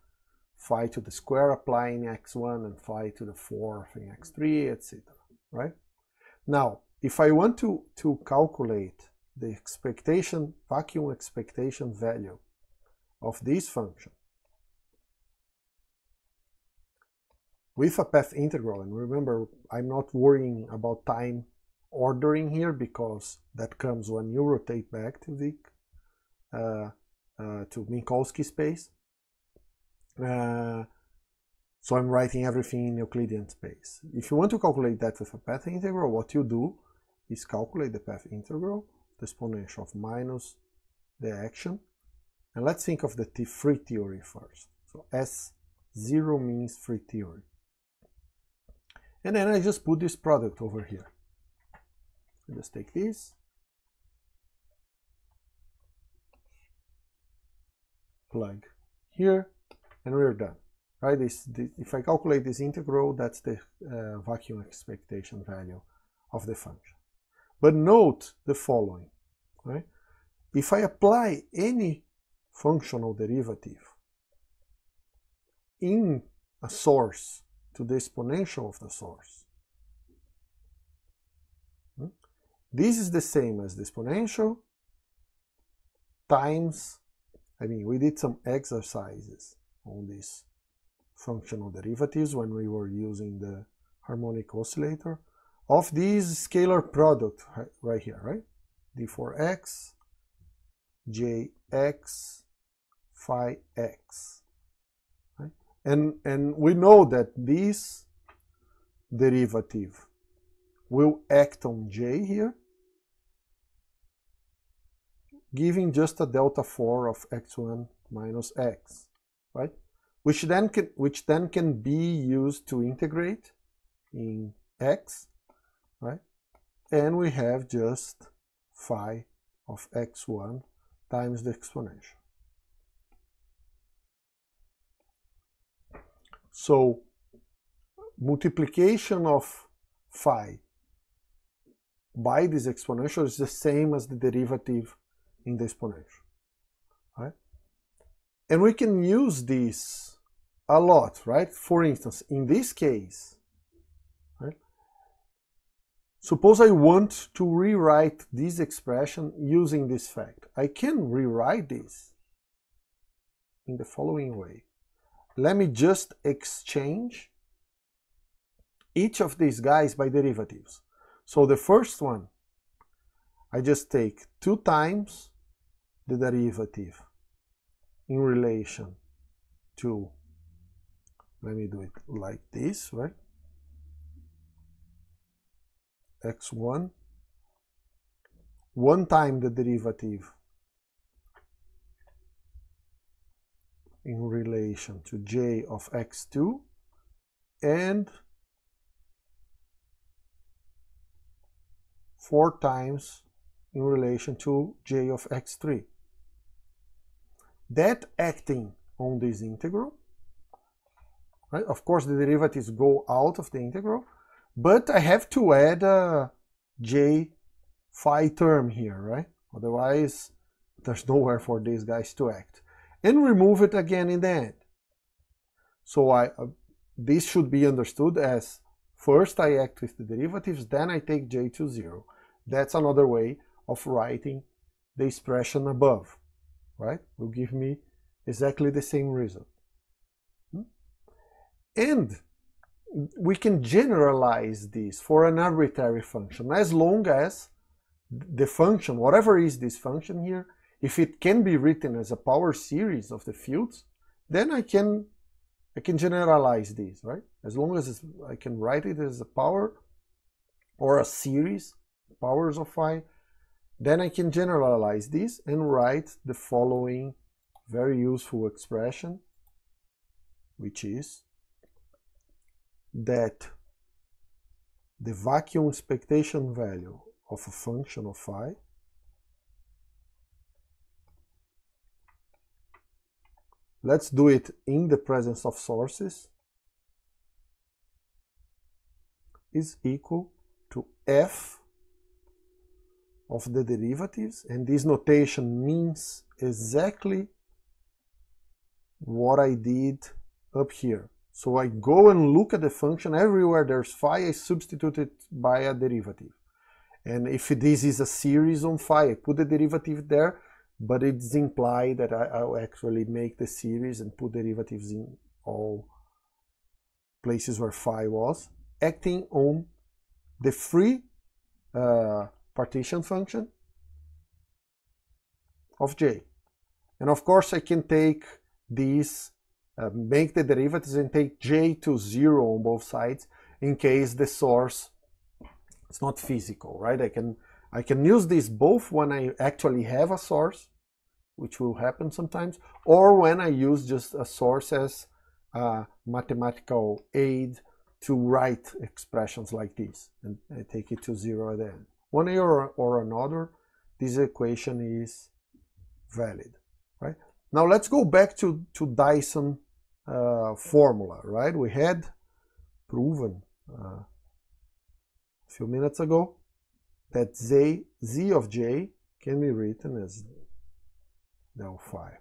phi to the square applying x1 and phi to the fourth in x3, etc. Right? Now, if I want to, to calculate the expectation, vacuum expectation value of this function, with a path integral. And remember, I'm not worrying about time ordering here because that comes when you rotate back to. Uh, uh, to Minkowski space. Uh, so I'm writing everything in Euclidean space. If you want to calculate that with a path integral, what you do is calculate the path integral, the exponential of minus the action. And let's think of the t free theory first. So S0 means free theory. And then I just put this product over here. I just take this, plug here, and we're done. Right? This, this, if I calculate this integral, that's the uh, vacuum expectation value of the function. But note the following. Right? If I apply any functional derivative in a source to the exponential of the source, hmm, this is the same as the exponential times, I mean, we did some exercises on these functional derivatives when we were using the harmonic oscillator of this scalar product right here, right? d4x, jx, phi x. Right? And, and we know that this derivative will act on j here, giving just a delta 4 of x1 minus x, right? Which then can, which then can be used to integrate in x, right? And we have just phi of x1 times the exponential. So multiplication of phi by this exponential is the same as the derivative in the exponential. Right? And we can use this a lot, right? For instance, in this case, Suppose I want to rewrite this expression using this fact. I can rewrite this in the following way. Let me just exchange each of these guys by derivatives. So the first one, I just take 2 times the derivative in relation to, let me do it like this, right? x1 one time the derivative in relation to j of x2 and four times in relation to j of x3. That acting on this integral, right? Of course, the derivatives go out of the integral, but I have to add a j phi term here, right? Otherwise, there's nowhere for these guys to act. And remove it again in the end. So I, uh, this should be understood as first I act with the derivatives, then I take j to 0. That's another way of writing the expression above, right? Will give me exactly the same result. Hmm? And we can generalize this for an arbitrary function as long as the function, whatever is this function here, if it can be written as a power series of the fields, then I can I can generalize this, right? As long as I can write it as a power or a series, powers of phi, then I can generalize this and write the following very useful expression, which is that the vacuum expectation value of a function of phi let's do it in the presence of sources is equal to f of the derivatives and this notation means exactly what I did up here so I go and look at the function everywhere there's phi, I substitute it by a derivative. And if this is a series on phi, I put the derivative there, but it's implied that I, will actually make the series and put derivatives in all places where phi was, acting on the free uh, partition function of j. And of course, I can take these, uh, make the derivatives and take j to zero on both sides in case the source is not physical, right? I can, I can use this both when I actually have a source, which will happen sometimes, or when I use just a source as a mathematical aid to write expressions like this and I take it to zero at the end. One way or, or another, this equation is valid, right? Now let's go back to, to Dyson uh, formula, right? We had proven uh, a few minutes ago that z, z of j can be written as del phi,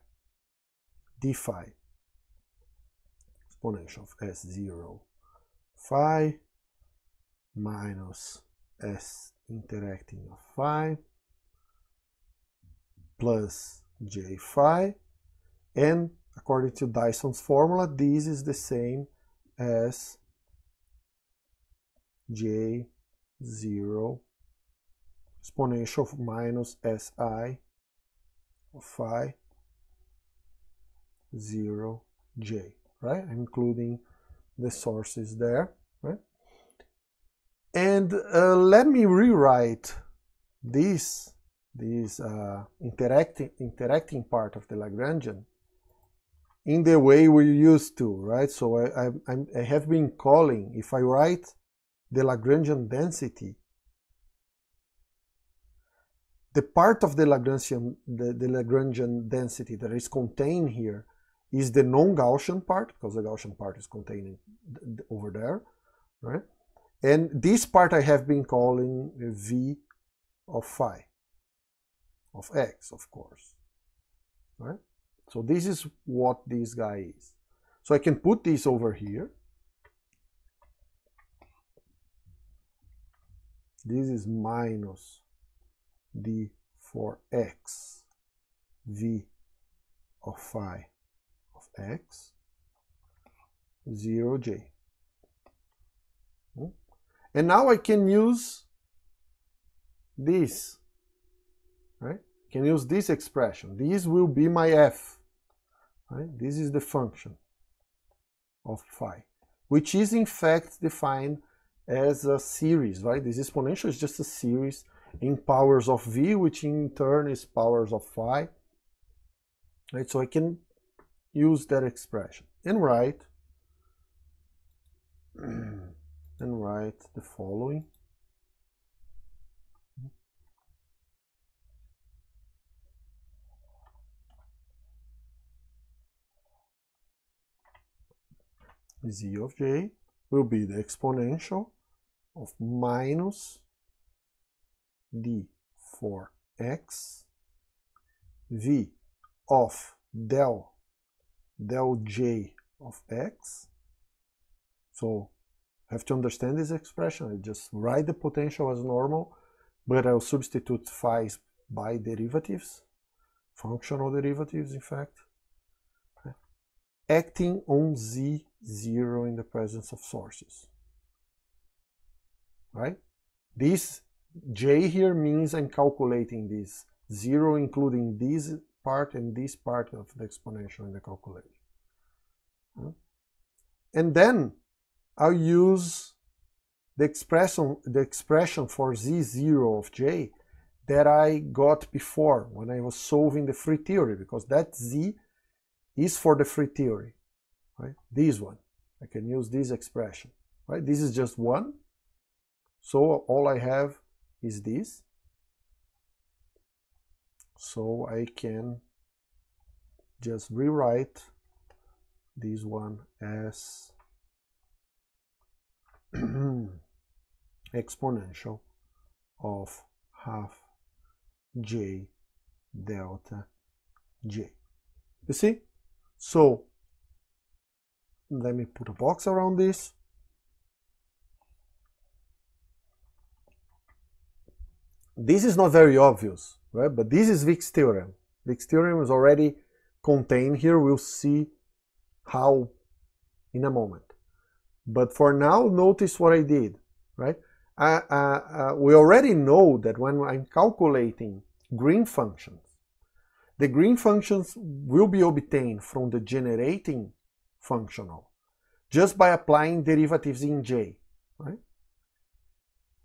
d phi, exponential of s0 phi minus s interacting of phi plus j phi. And according to Dyson's formula this is the same as j 0 exponential minus si of phi 0 j right? Including the sources there and uh, let me rewrite this this uh, interacting interacting part of the Lagrangian in the way we used to, right? So I, I, I have been calling, if I write the Lagrangian density, the part of the Lagrangian, the, the Lagrangian density that is contained here is the non-Gaussian part, because the Gaussian part is contained over there, right? And this part I have been calling V of phi, of x, of course, right? So this is what this guy is. So I can put this over here. This is minus d for x v of phi of x 0j. Hmm? And now I can use this, right? I can use this expression. This will be my f. Right? This is the function of phi, which is in fact defined as a series, right? This exponential is just a series in powers of v, which in turn is powers of phi. Right? So I can use that expression and write [clears throat] and write the following. z of j will be the exponential of minus d for x v of del del j of x. So have to understand this expression. I just write the potential as normal, but I'll substitute phi by derivatives, functional derivatives in fact acting on Z0 in the presence of sources. Right? This J here means I'm calculating this 0 including this part and this part of the exponential in the calculation. Hmm? And then I'll use the expression, the expression for Z0 of J that I got before when I was solving the free theory because that Z is for the free theory, right? This one. I can use this expression, right? This is just one. So all I have is this. So I can just rewrite this one as [clears throat] exponential of half j delta j. You see? So let me put a box around this. This is not very obvious, right? But this is Wick's theorem. Wick's theorem is already contained here. We'll see how in a moment. But for now, notice what I did, right? Uh, uh, uh, we already know that when I'm calculating green functions, the green functions will be obtained from the generating functional just by applying derivatives in J, right?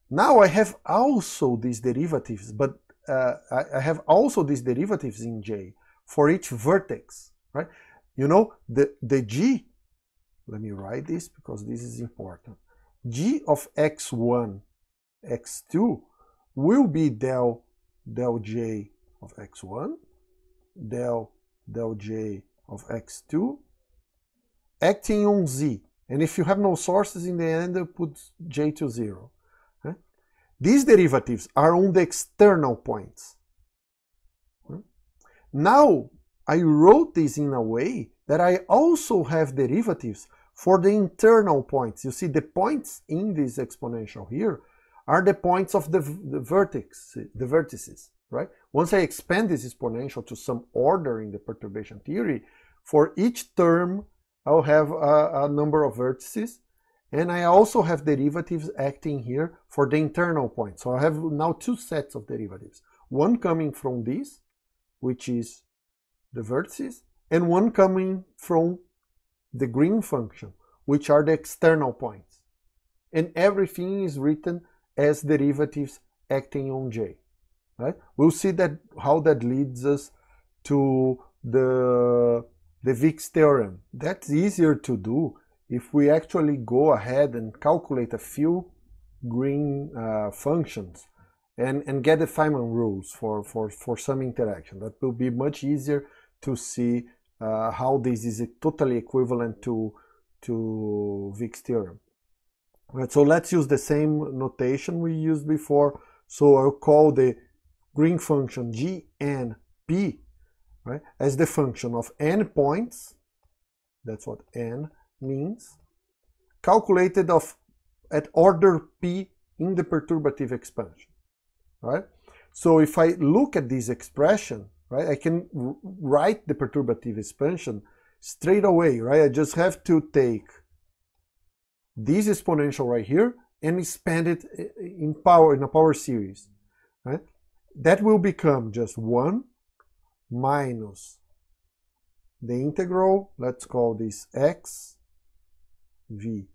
Now I have also these derivatives, but uh, I, I have also these derivatives in J for each vertex, right? You know, the, the G, let me write this because this is important. G of x1, x2 will be del, del J of x1, del, del J of x2, acting on Z. And if you have no sources in the end, put J to zero. These derivatives are on the external points. Now, I wrote this in a way that I also have derivatives for the internal points. You see, the points in this exponential here are the points of the, the vertex, the vertices, right? Once I expand this exponential to some order in the perturbation theory, for each term, I'll have a, a number of vertices, and I also have derivatives acting here for the internal point. So I have now two sets of derivatives. One coming from this, which is the vertices, and one coming from the green function, which are the external points. And everything is written as derivatives acting on J. Right? We'll see that how that leads us to the, the Wick's theorem. That's easier to do if we actually go ahead and calculate a few green uh, functions and, and get the Feynman rules for, for, for some interaction. That will be much easier to see uh, how this is totally equivalent to, to Wick's theorem. Right, so let's use the same notation we used before. So I'll call the green function gnp right, as the function of n points. That's what n means calculated of at order p in the perturbative expansion, right? So if I look at this expression, right, I can write the perturbative expansion straight away, right? I just have to take this exponential right here and expand it eh, eh, in power in a power series, right? That will become just 1 minus the integral, let's call this x v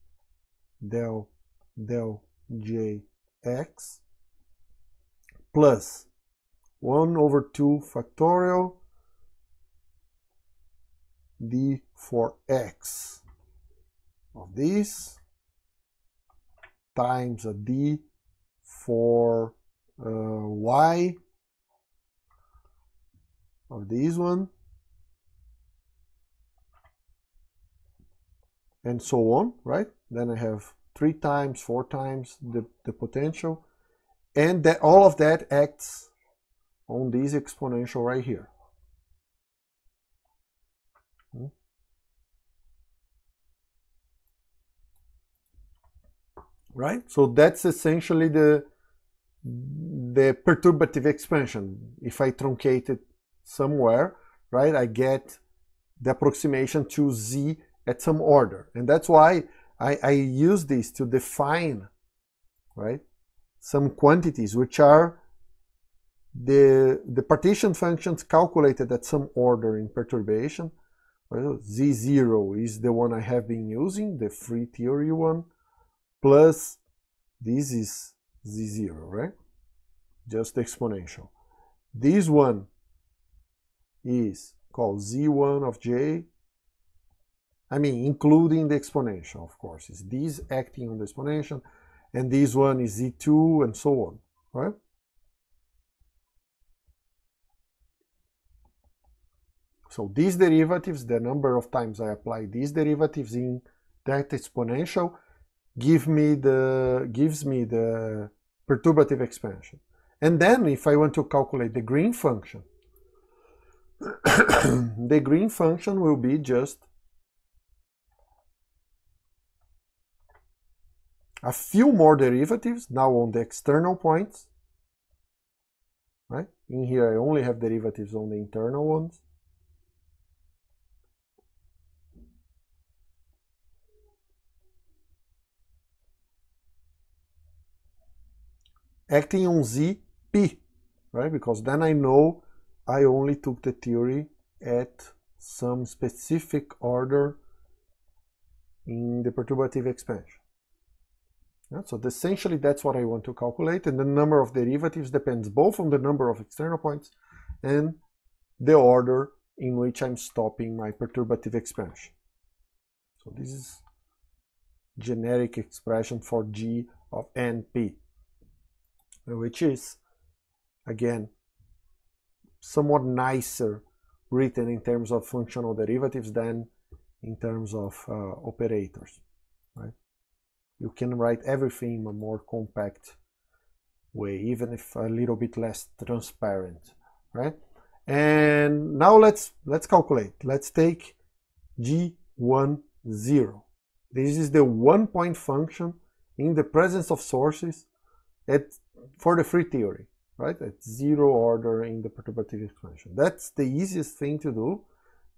del del jx plus 1 over 2 factorial d for x of this times a d for uh, y of this one and so on, right? Then I have three times, four times the, the potential. And that all of that acts on this exponential right here. Hmm? Right? So that's essentially the the perturbative expansion. If I truncate it somewhere, right, I get the approximation to z at some order. And that's why I, I use this to define, right, some quantities which are the, the partition functions calculated at some order in perturbation. Well, Z0 is the one I have been using, the free theory one, plus this is Z0, right? Just exponential. This one is called Z1 of J I mean, including the exponential, of course. Is this acting on the exponential, and this one is z2, and so on, right? So these derivatives, the number of times I apply these derivatives in that exponential, give me the gives me the perturbative expansion. And then if I want to calculate the green function, [coughs] the green function will be just a few more derivatives now on the external points. Right? In here I only have derivatives on the internal ones. Acting on Z, P, right? Because then I know I only took the theory at some specific order in the perturbative expansion. Yeah, so essentially that's what I want to calculate and the number of derivatives depends both on the number of external points and the order in which I'm stopping my perturbative expansion. So this is generic expression for G of NP, which is, again, somewhat nicer written in terms of functional derivatives than in terms of uh, operators, right? You can write everything in a more compact way, even if a little bit less transparent, right? And now let's let's calculate. Let's take G1, 0. This is the one point function in the presence of sources at, for the free theory, right? At zero order in the perturbative expansion. That's the easiest thing to do,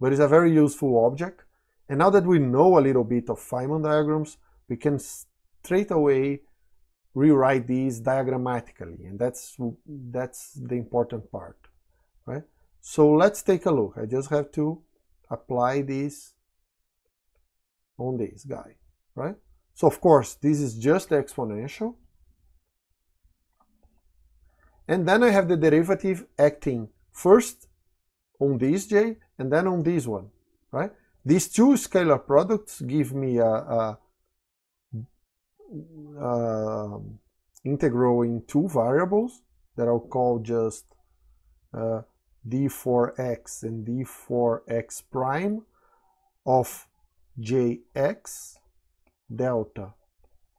but it's a very useful object. And now that we know a little bit of Feynman diagrams, we can straight away rewrite these diagrammatically, and that's that's the important part, right? So let's take a look. I just have to apply this on this guy, right? So of course, this is just the exponential. And then I have the derivative acting first on this j and then on this one, right? These two scalar products give me a, a, a integral in two variables that I'll call just uh, d4x and d4x prime of jx delta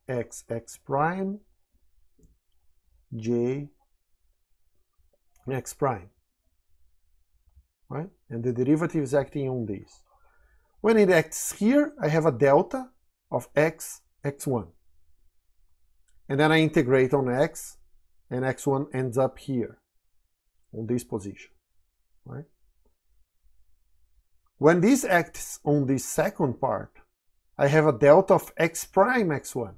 xx prime j x prime right? And the derivative is acting on this. When it acts here I have a delta of x x1 and then I integrate on x and x1 ends up here on this position right? When this acts on this second part, I have a delta of x prime x1,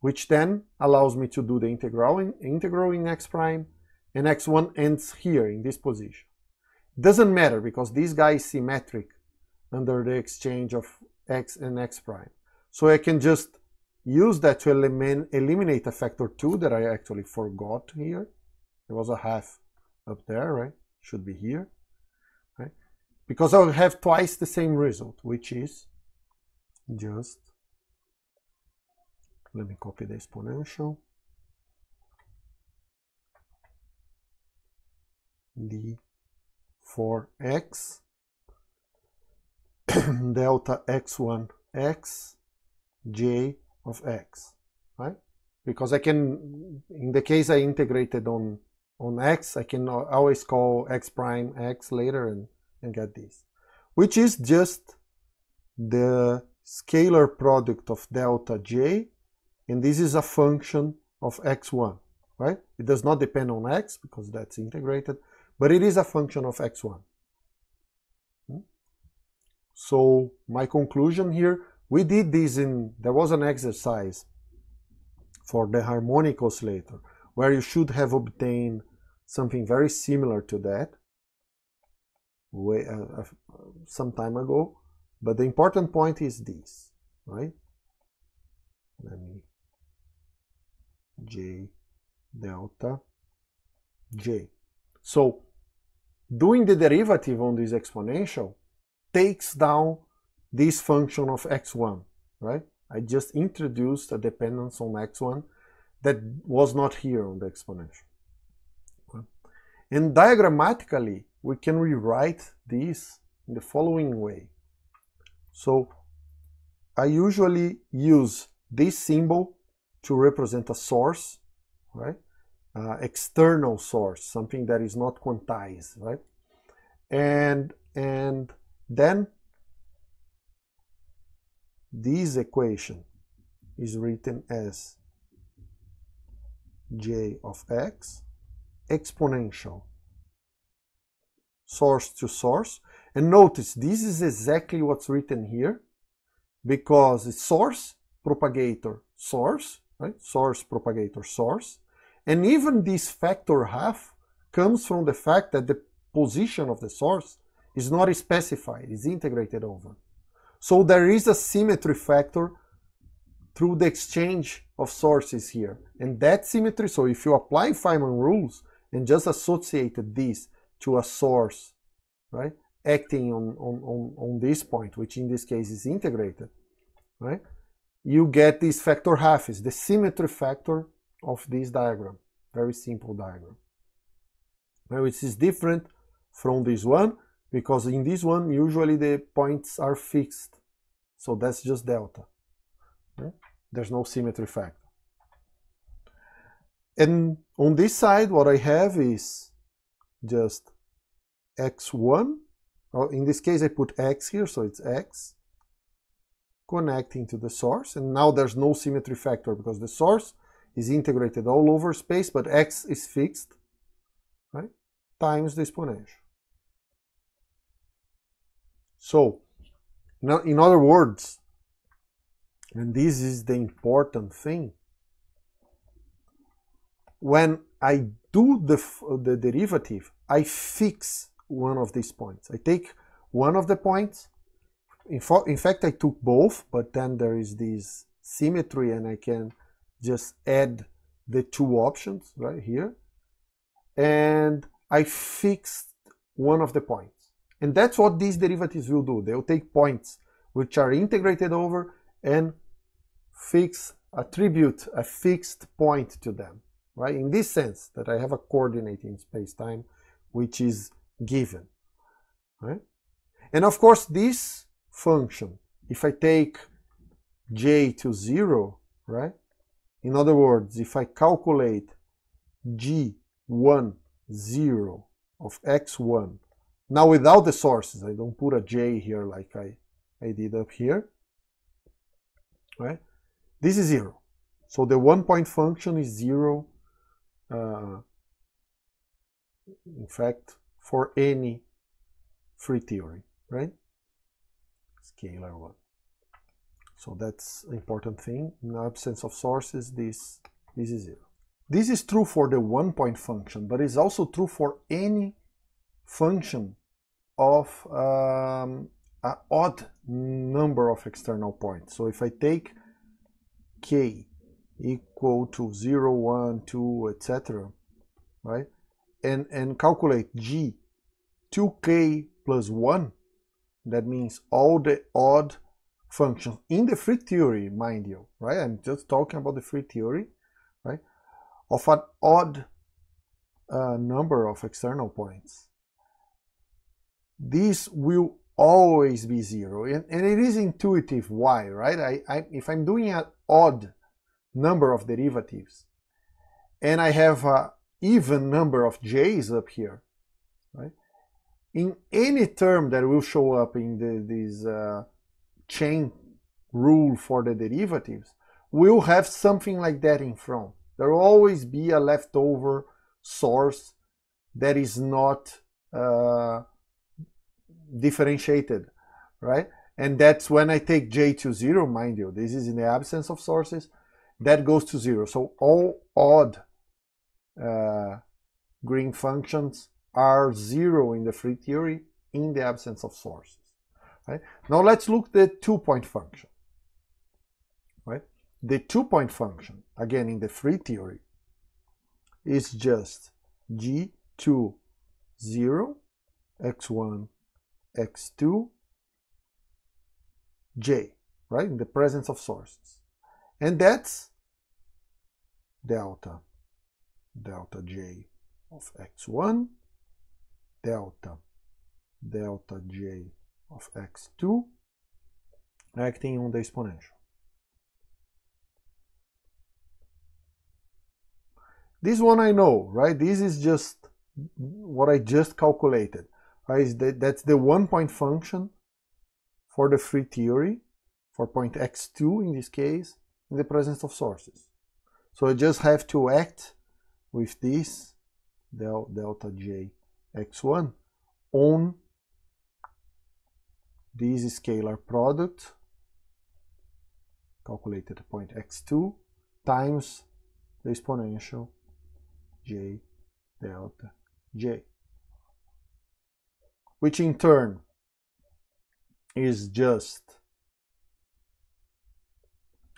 which then allows me to do the integral in, integral in x prime, and x1 ends here in this position. Doesn't matter because this guy is symmetric under the exchange of x and x prime. So I can just use that to elimin eliminate a factor 2 that I actually forgot here. There was a half up there, right? Should be here because I'll have twice the same result, which is just, let me copy the exponential, d 4x [coughs] delta x1 x j of x, right? Because I can, in the case I integrated on on x, I can always call x prime x later and and get this, which is just the scalar product of delta j, and this is a function of x1, right? It does not depend on x because that's integrated, but it is a function of x1. Hmm? So my conclusion here, we did this in, there was an exercise for the harmonic oscillator where you should have obtained something very similar to that way uh, uh, some time ago but the important point is this right let me j delta j so doing the derivative on this exponential takes down this function of x1 right I just introduced a dependence on x1 that was not here on the exponential and diagrammatically we can rewrite this in the following way. So I usually use this symbol to represent a source, right? Uh, external source, something that is not quantized, right? And, and then this equation is written as j of x exponential source to source. And notice this is exactly what's written here because it's source, propagator, source, right? Source, propagator, source. And even this factor half comes from the fact that the position of the source is not specified, it's integrated over. So there is a symmetry factor through the exchange of sources here. And that symmetry, so if you apply Feynman rules and just associated this to a source, right, acting on, on, on, on this point, which in this case is integrated, right, you get this factor half, is the symmetry factor of this diagram. Very simple diagram. Now it is different from this one because in this one usually the points are fixed. So that's just delta. There's no symmetry factor. And on this side what I have is just x1 or in this case I put x here so it's x connecting to the source and now there's no symmetry factor because the source is integrated all over space but x is fixed right times the exponential. So now in other words and this is the important thing when I do the, the derivative I fix one of these points. I take one of the points. In, in fact I took both but then there is this symmetry and I can just add the two options right here. And I fixed one of the points. And that's what these derivatives will do. They'll take points which are integrated over and fix attribute a fixed point to them right? In this sense that I have a coordinate in space-time which is given right? And of course this function if I take j to 0 right in other words, if I calculate g1, 0 of x1, now without the sources, I don't put a j here like I, I did up here, right? This is 0. So the one-point function is 0, uh, in fact, for any free theory, right? Scalar 1. So that's an important thing. In absence of sources, this, this is zero. This is true for the one-point function, but it's also true for any function of um, an odd number of external points. So if I take k equal to 0, 1, 2, etc., right, and, and calculate g 2k plus 1, that means all the odd functions in the free theory, mind you, right? I'm just talking about the free theory, right? Of an odd uh, number of external points. This will always be zero, and, and it is intuitive why, right? I, I, if I'm doing an odd number of derivatives, and I have an even number of j's up here, right? In any term that will show up in the, these uh, chain rule for the derivatives, will have something like that in front. There will always be a leftover source that is not uh, differentiated, right? And that's when I take j to zero, mind you, this is in the absence of sources, that goes to zero. So all odd uh, green functions are zero in the free theory in the absence of sources. Right? Now let's look at the two-point function. Right? The two-point function, again in the free theory, is just g2, 0, x1, x2, j, right? In the presence of sources. And that's delta, delta j of x1, delta, delta j of x2 acting on the um exponential. This one I know, right? This is just what I just calculated. Right? That's the one point function for the free theory, for point x2 in this case, in the presence of sources. So I just have to act with this del delta j x1 on this scalar product calculated at point x2 times the exponential j delta j, which in turn is just,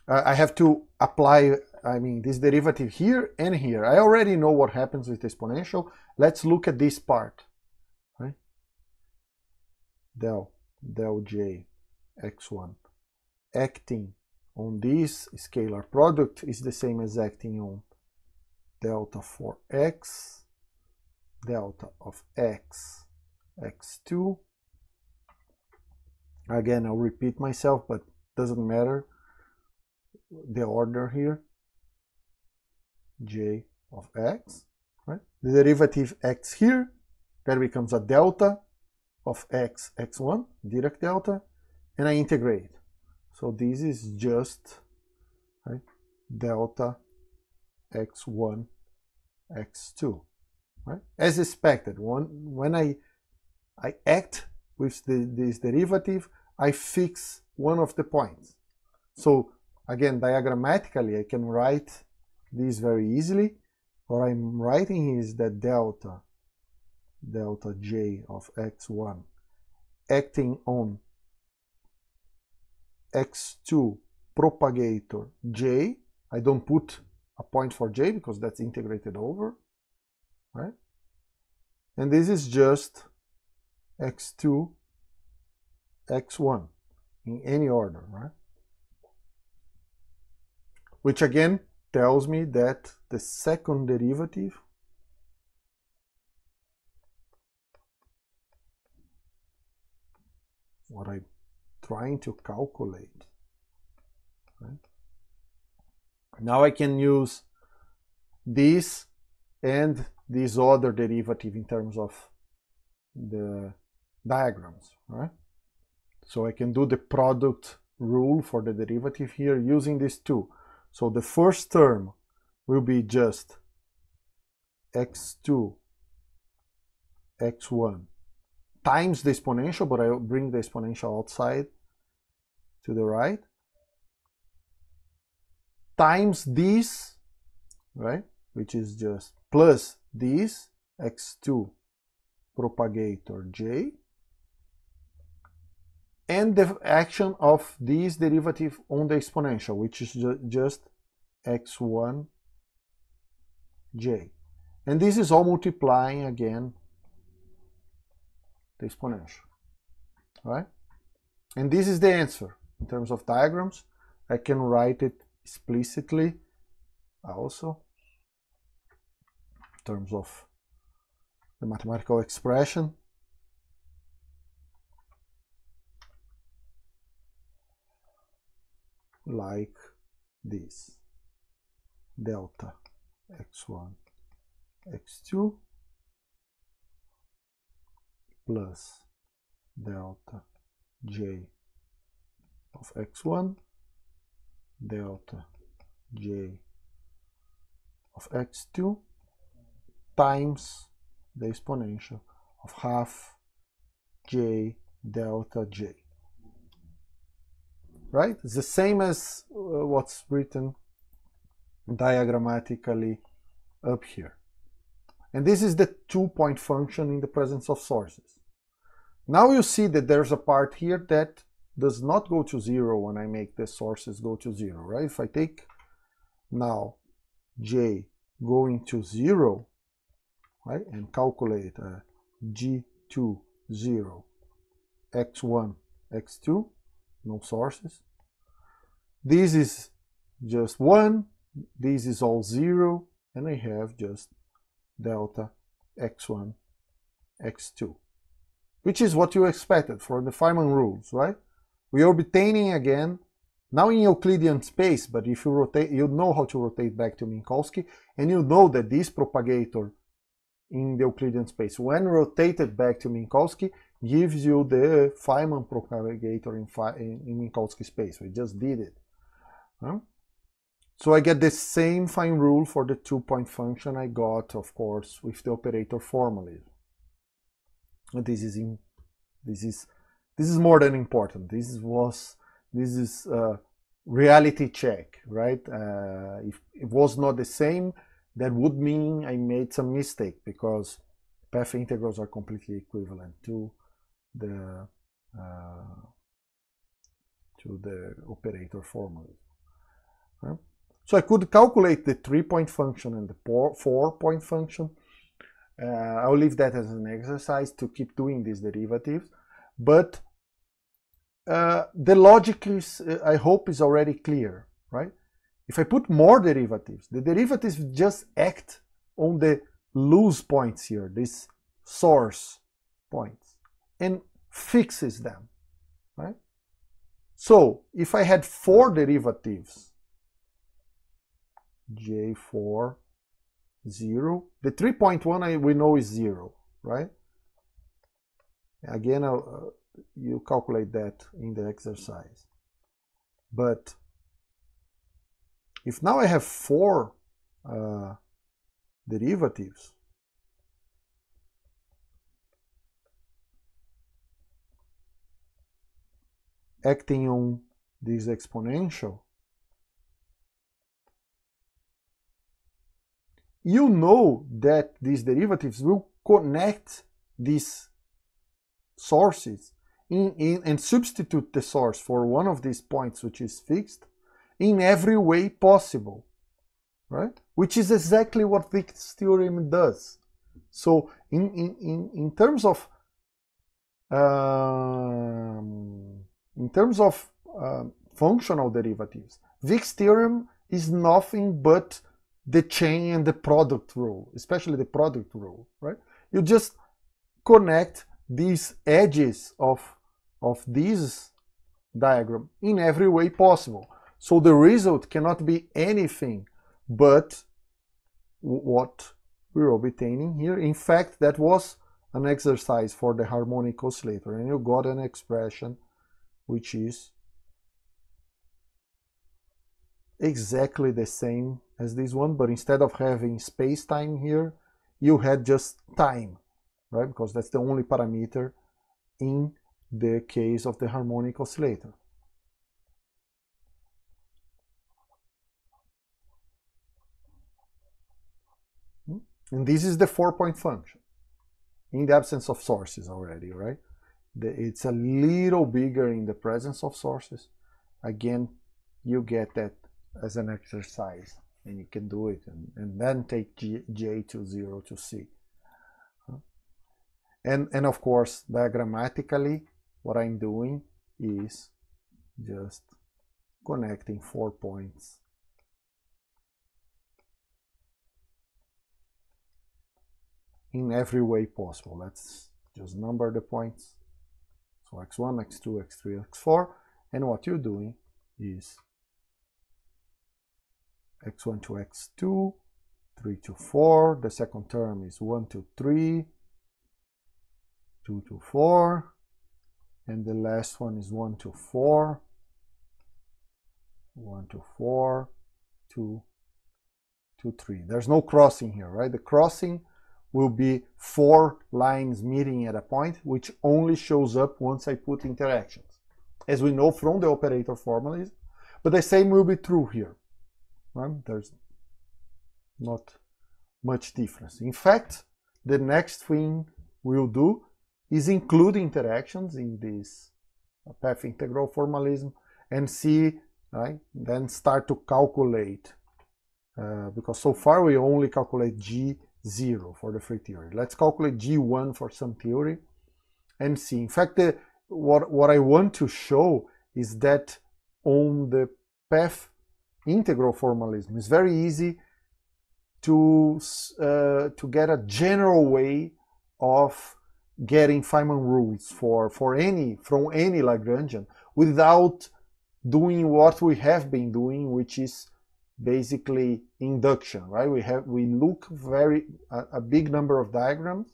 I have to apply, I mean, this derivative here and here. I already know what happens with the exponential. Let's look at this part, right? Del, del j x1 acting on this scalar product is the same as acting on delta for x, delta of x, x2. Again, I'll repeat myself, but doesn't matter the order here. j of x, right? The derivative x here, that becomes a delta of x, x1, Dirac delta, and I integrate. So this is just right, delta x1 x2 right? As expected. When, when I I act with the, this derivative I fix one of the points. So again diagrammatically I can write this very easily what I'm writing is that delta delta j of x1 acting on x2 propagator j. I don't put a point for j because that's integrated over, right? And this is just x2, x1 in any order, right? Which again tells me that the second derivative what I'm trying to calculate. Right? Now I can use this and this other derivative in terms of the diagrams, right? So I can do the product rule for the derivative here using these two. So the first term will be just x2, x1 times the exponential, but I bring the exponential outside to the right, times this, right, which is just plus this x2 propagator j, and the action of this derivative on the exponential, which is ju just x1 j. And this is all multiplying again the exponential, right? And this is the answer. In terms of diagrams, I can write it explicitly also in terms of the mathematical expression. like this delta x1 x2 plus delta j of x1 delta j of x2 times the exponential of half j delta j. Right? It's the same as uh, what's written diagrammatically up here. And this is the two-point function in the presence of sources. Now you see that there's a part here that does not go to zero when I make the sources go to zero, right? If I take now j going to zero, right, and calculate uh, g2 0, x1, x2, no sources. This is just 1, this is all 0, and I have just delta x1, x2, which is what you expected for the Feynman rules, right? we are obtaining again, now in Euclidean space, but if you rotate, you know how to rotate back to Minkowski, and you know that this propagator in the Euclidean space, when rotated back to Minkowski, gives you the Feynman propagator in, in, in Minkowski space. We just did it. Huh? So I get the same Feynman rule for the two-point function I got, of course, with the operator formalism. This is in, this is this is more than important. This was this is a reality check, right? Uh, if it was not the same, that would mean I made some mistake because path integrals are completely equivalent to the uh, to the operator. Right? So I could calculate the three-point function and the four-point function. Uh, I'll leave that as an exercise to keep doing these derivatives. But uh, the logic is, uh, I hope, is already clear, right? If I put more derivatives, the derivatives just act on the loose points here, these source points, and fixes them, right? So if I had four derivatives, j4, 0, the 3.1 we know is 0, right? Again, uh, you calculate that in the exercise. But if now I have four uh, derivatives, acting on this exponential, you know that these derivatives will connect these sources in, in, and substitute the source for one of these points which is fixed in every way possible, right? Which is exactly what Wick's theorem does. So in, in, in, in terms of um, in terms of uh, functional derivatives, Wick's theorem is nothing but the chain and the product rule, especially the product rule, right? You just connect these edges of, of this diagram in every way possible. So the result cannot be anything but what we're obtaining here. In fact, that was an exercise for the harmonic oscillator and you got an expression which is exactly the same as this one, but instead of having space-time here, you had just time, right? Because that's the only parameter in the case of the harmonic oscillator. Hmm? And this is the four-point function in the absence of sources already, right? The, it's a little bigger in the presence of sources. Again, you get that as an exercise and you can do it and, and then take G, J to 0 to C. And, and of course, diagrammatically, what I'm doing is just connecting four points. in every way possible. Let's just number the points. So x1, x2, x3, x4. And what you're doing is x1 to x2, 3 to 4. The second term is 1 to 3, 2 to 4. And the last one is 1 to 4, 1 to 4, 2 to 3. There's no crossing here, right? The crossing will be four lines meeting at a point, which only shows up once I put interactions, as we know from the operator formalism. But the same will be true here. There's not much difference. In fact, the next thing we'll do is include interactions in this path integral formalism and see, right? Then start to calculate, uh, because so far we only calculate G 0 for the free theory. Let's calculate G1 for some theory and see. In fact, the, what, what I want to show is that on the path integral formalism, it's very easy to, uh, to get a general way of getting Feynman rules for, for any, from any Lagrangian without doing what we have been doing, which is basically induction, right? We have we look very a, a, big number of diagrams,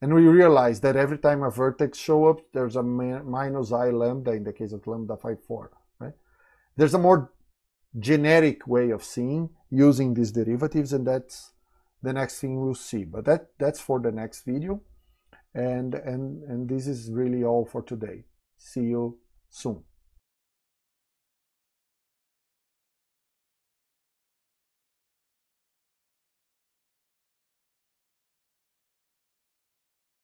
and we realize that every time a vertex show up, there's a minus i lambda in the case of lambda phi 4, right? There's a more generic way of seeing using these derivatives, and that's the next thing we'll see. But that that's for the next video, and and and this is really all for today. See you soon.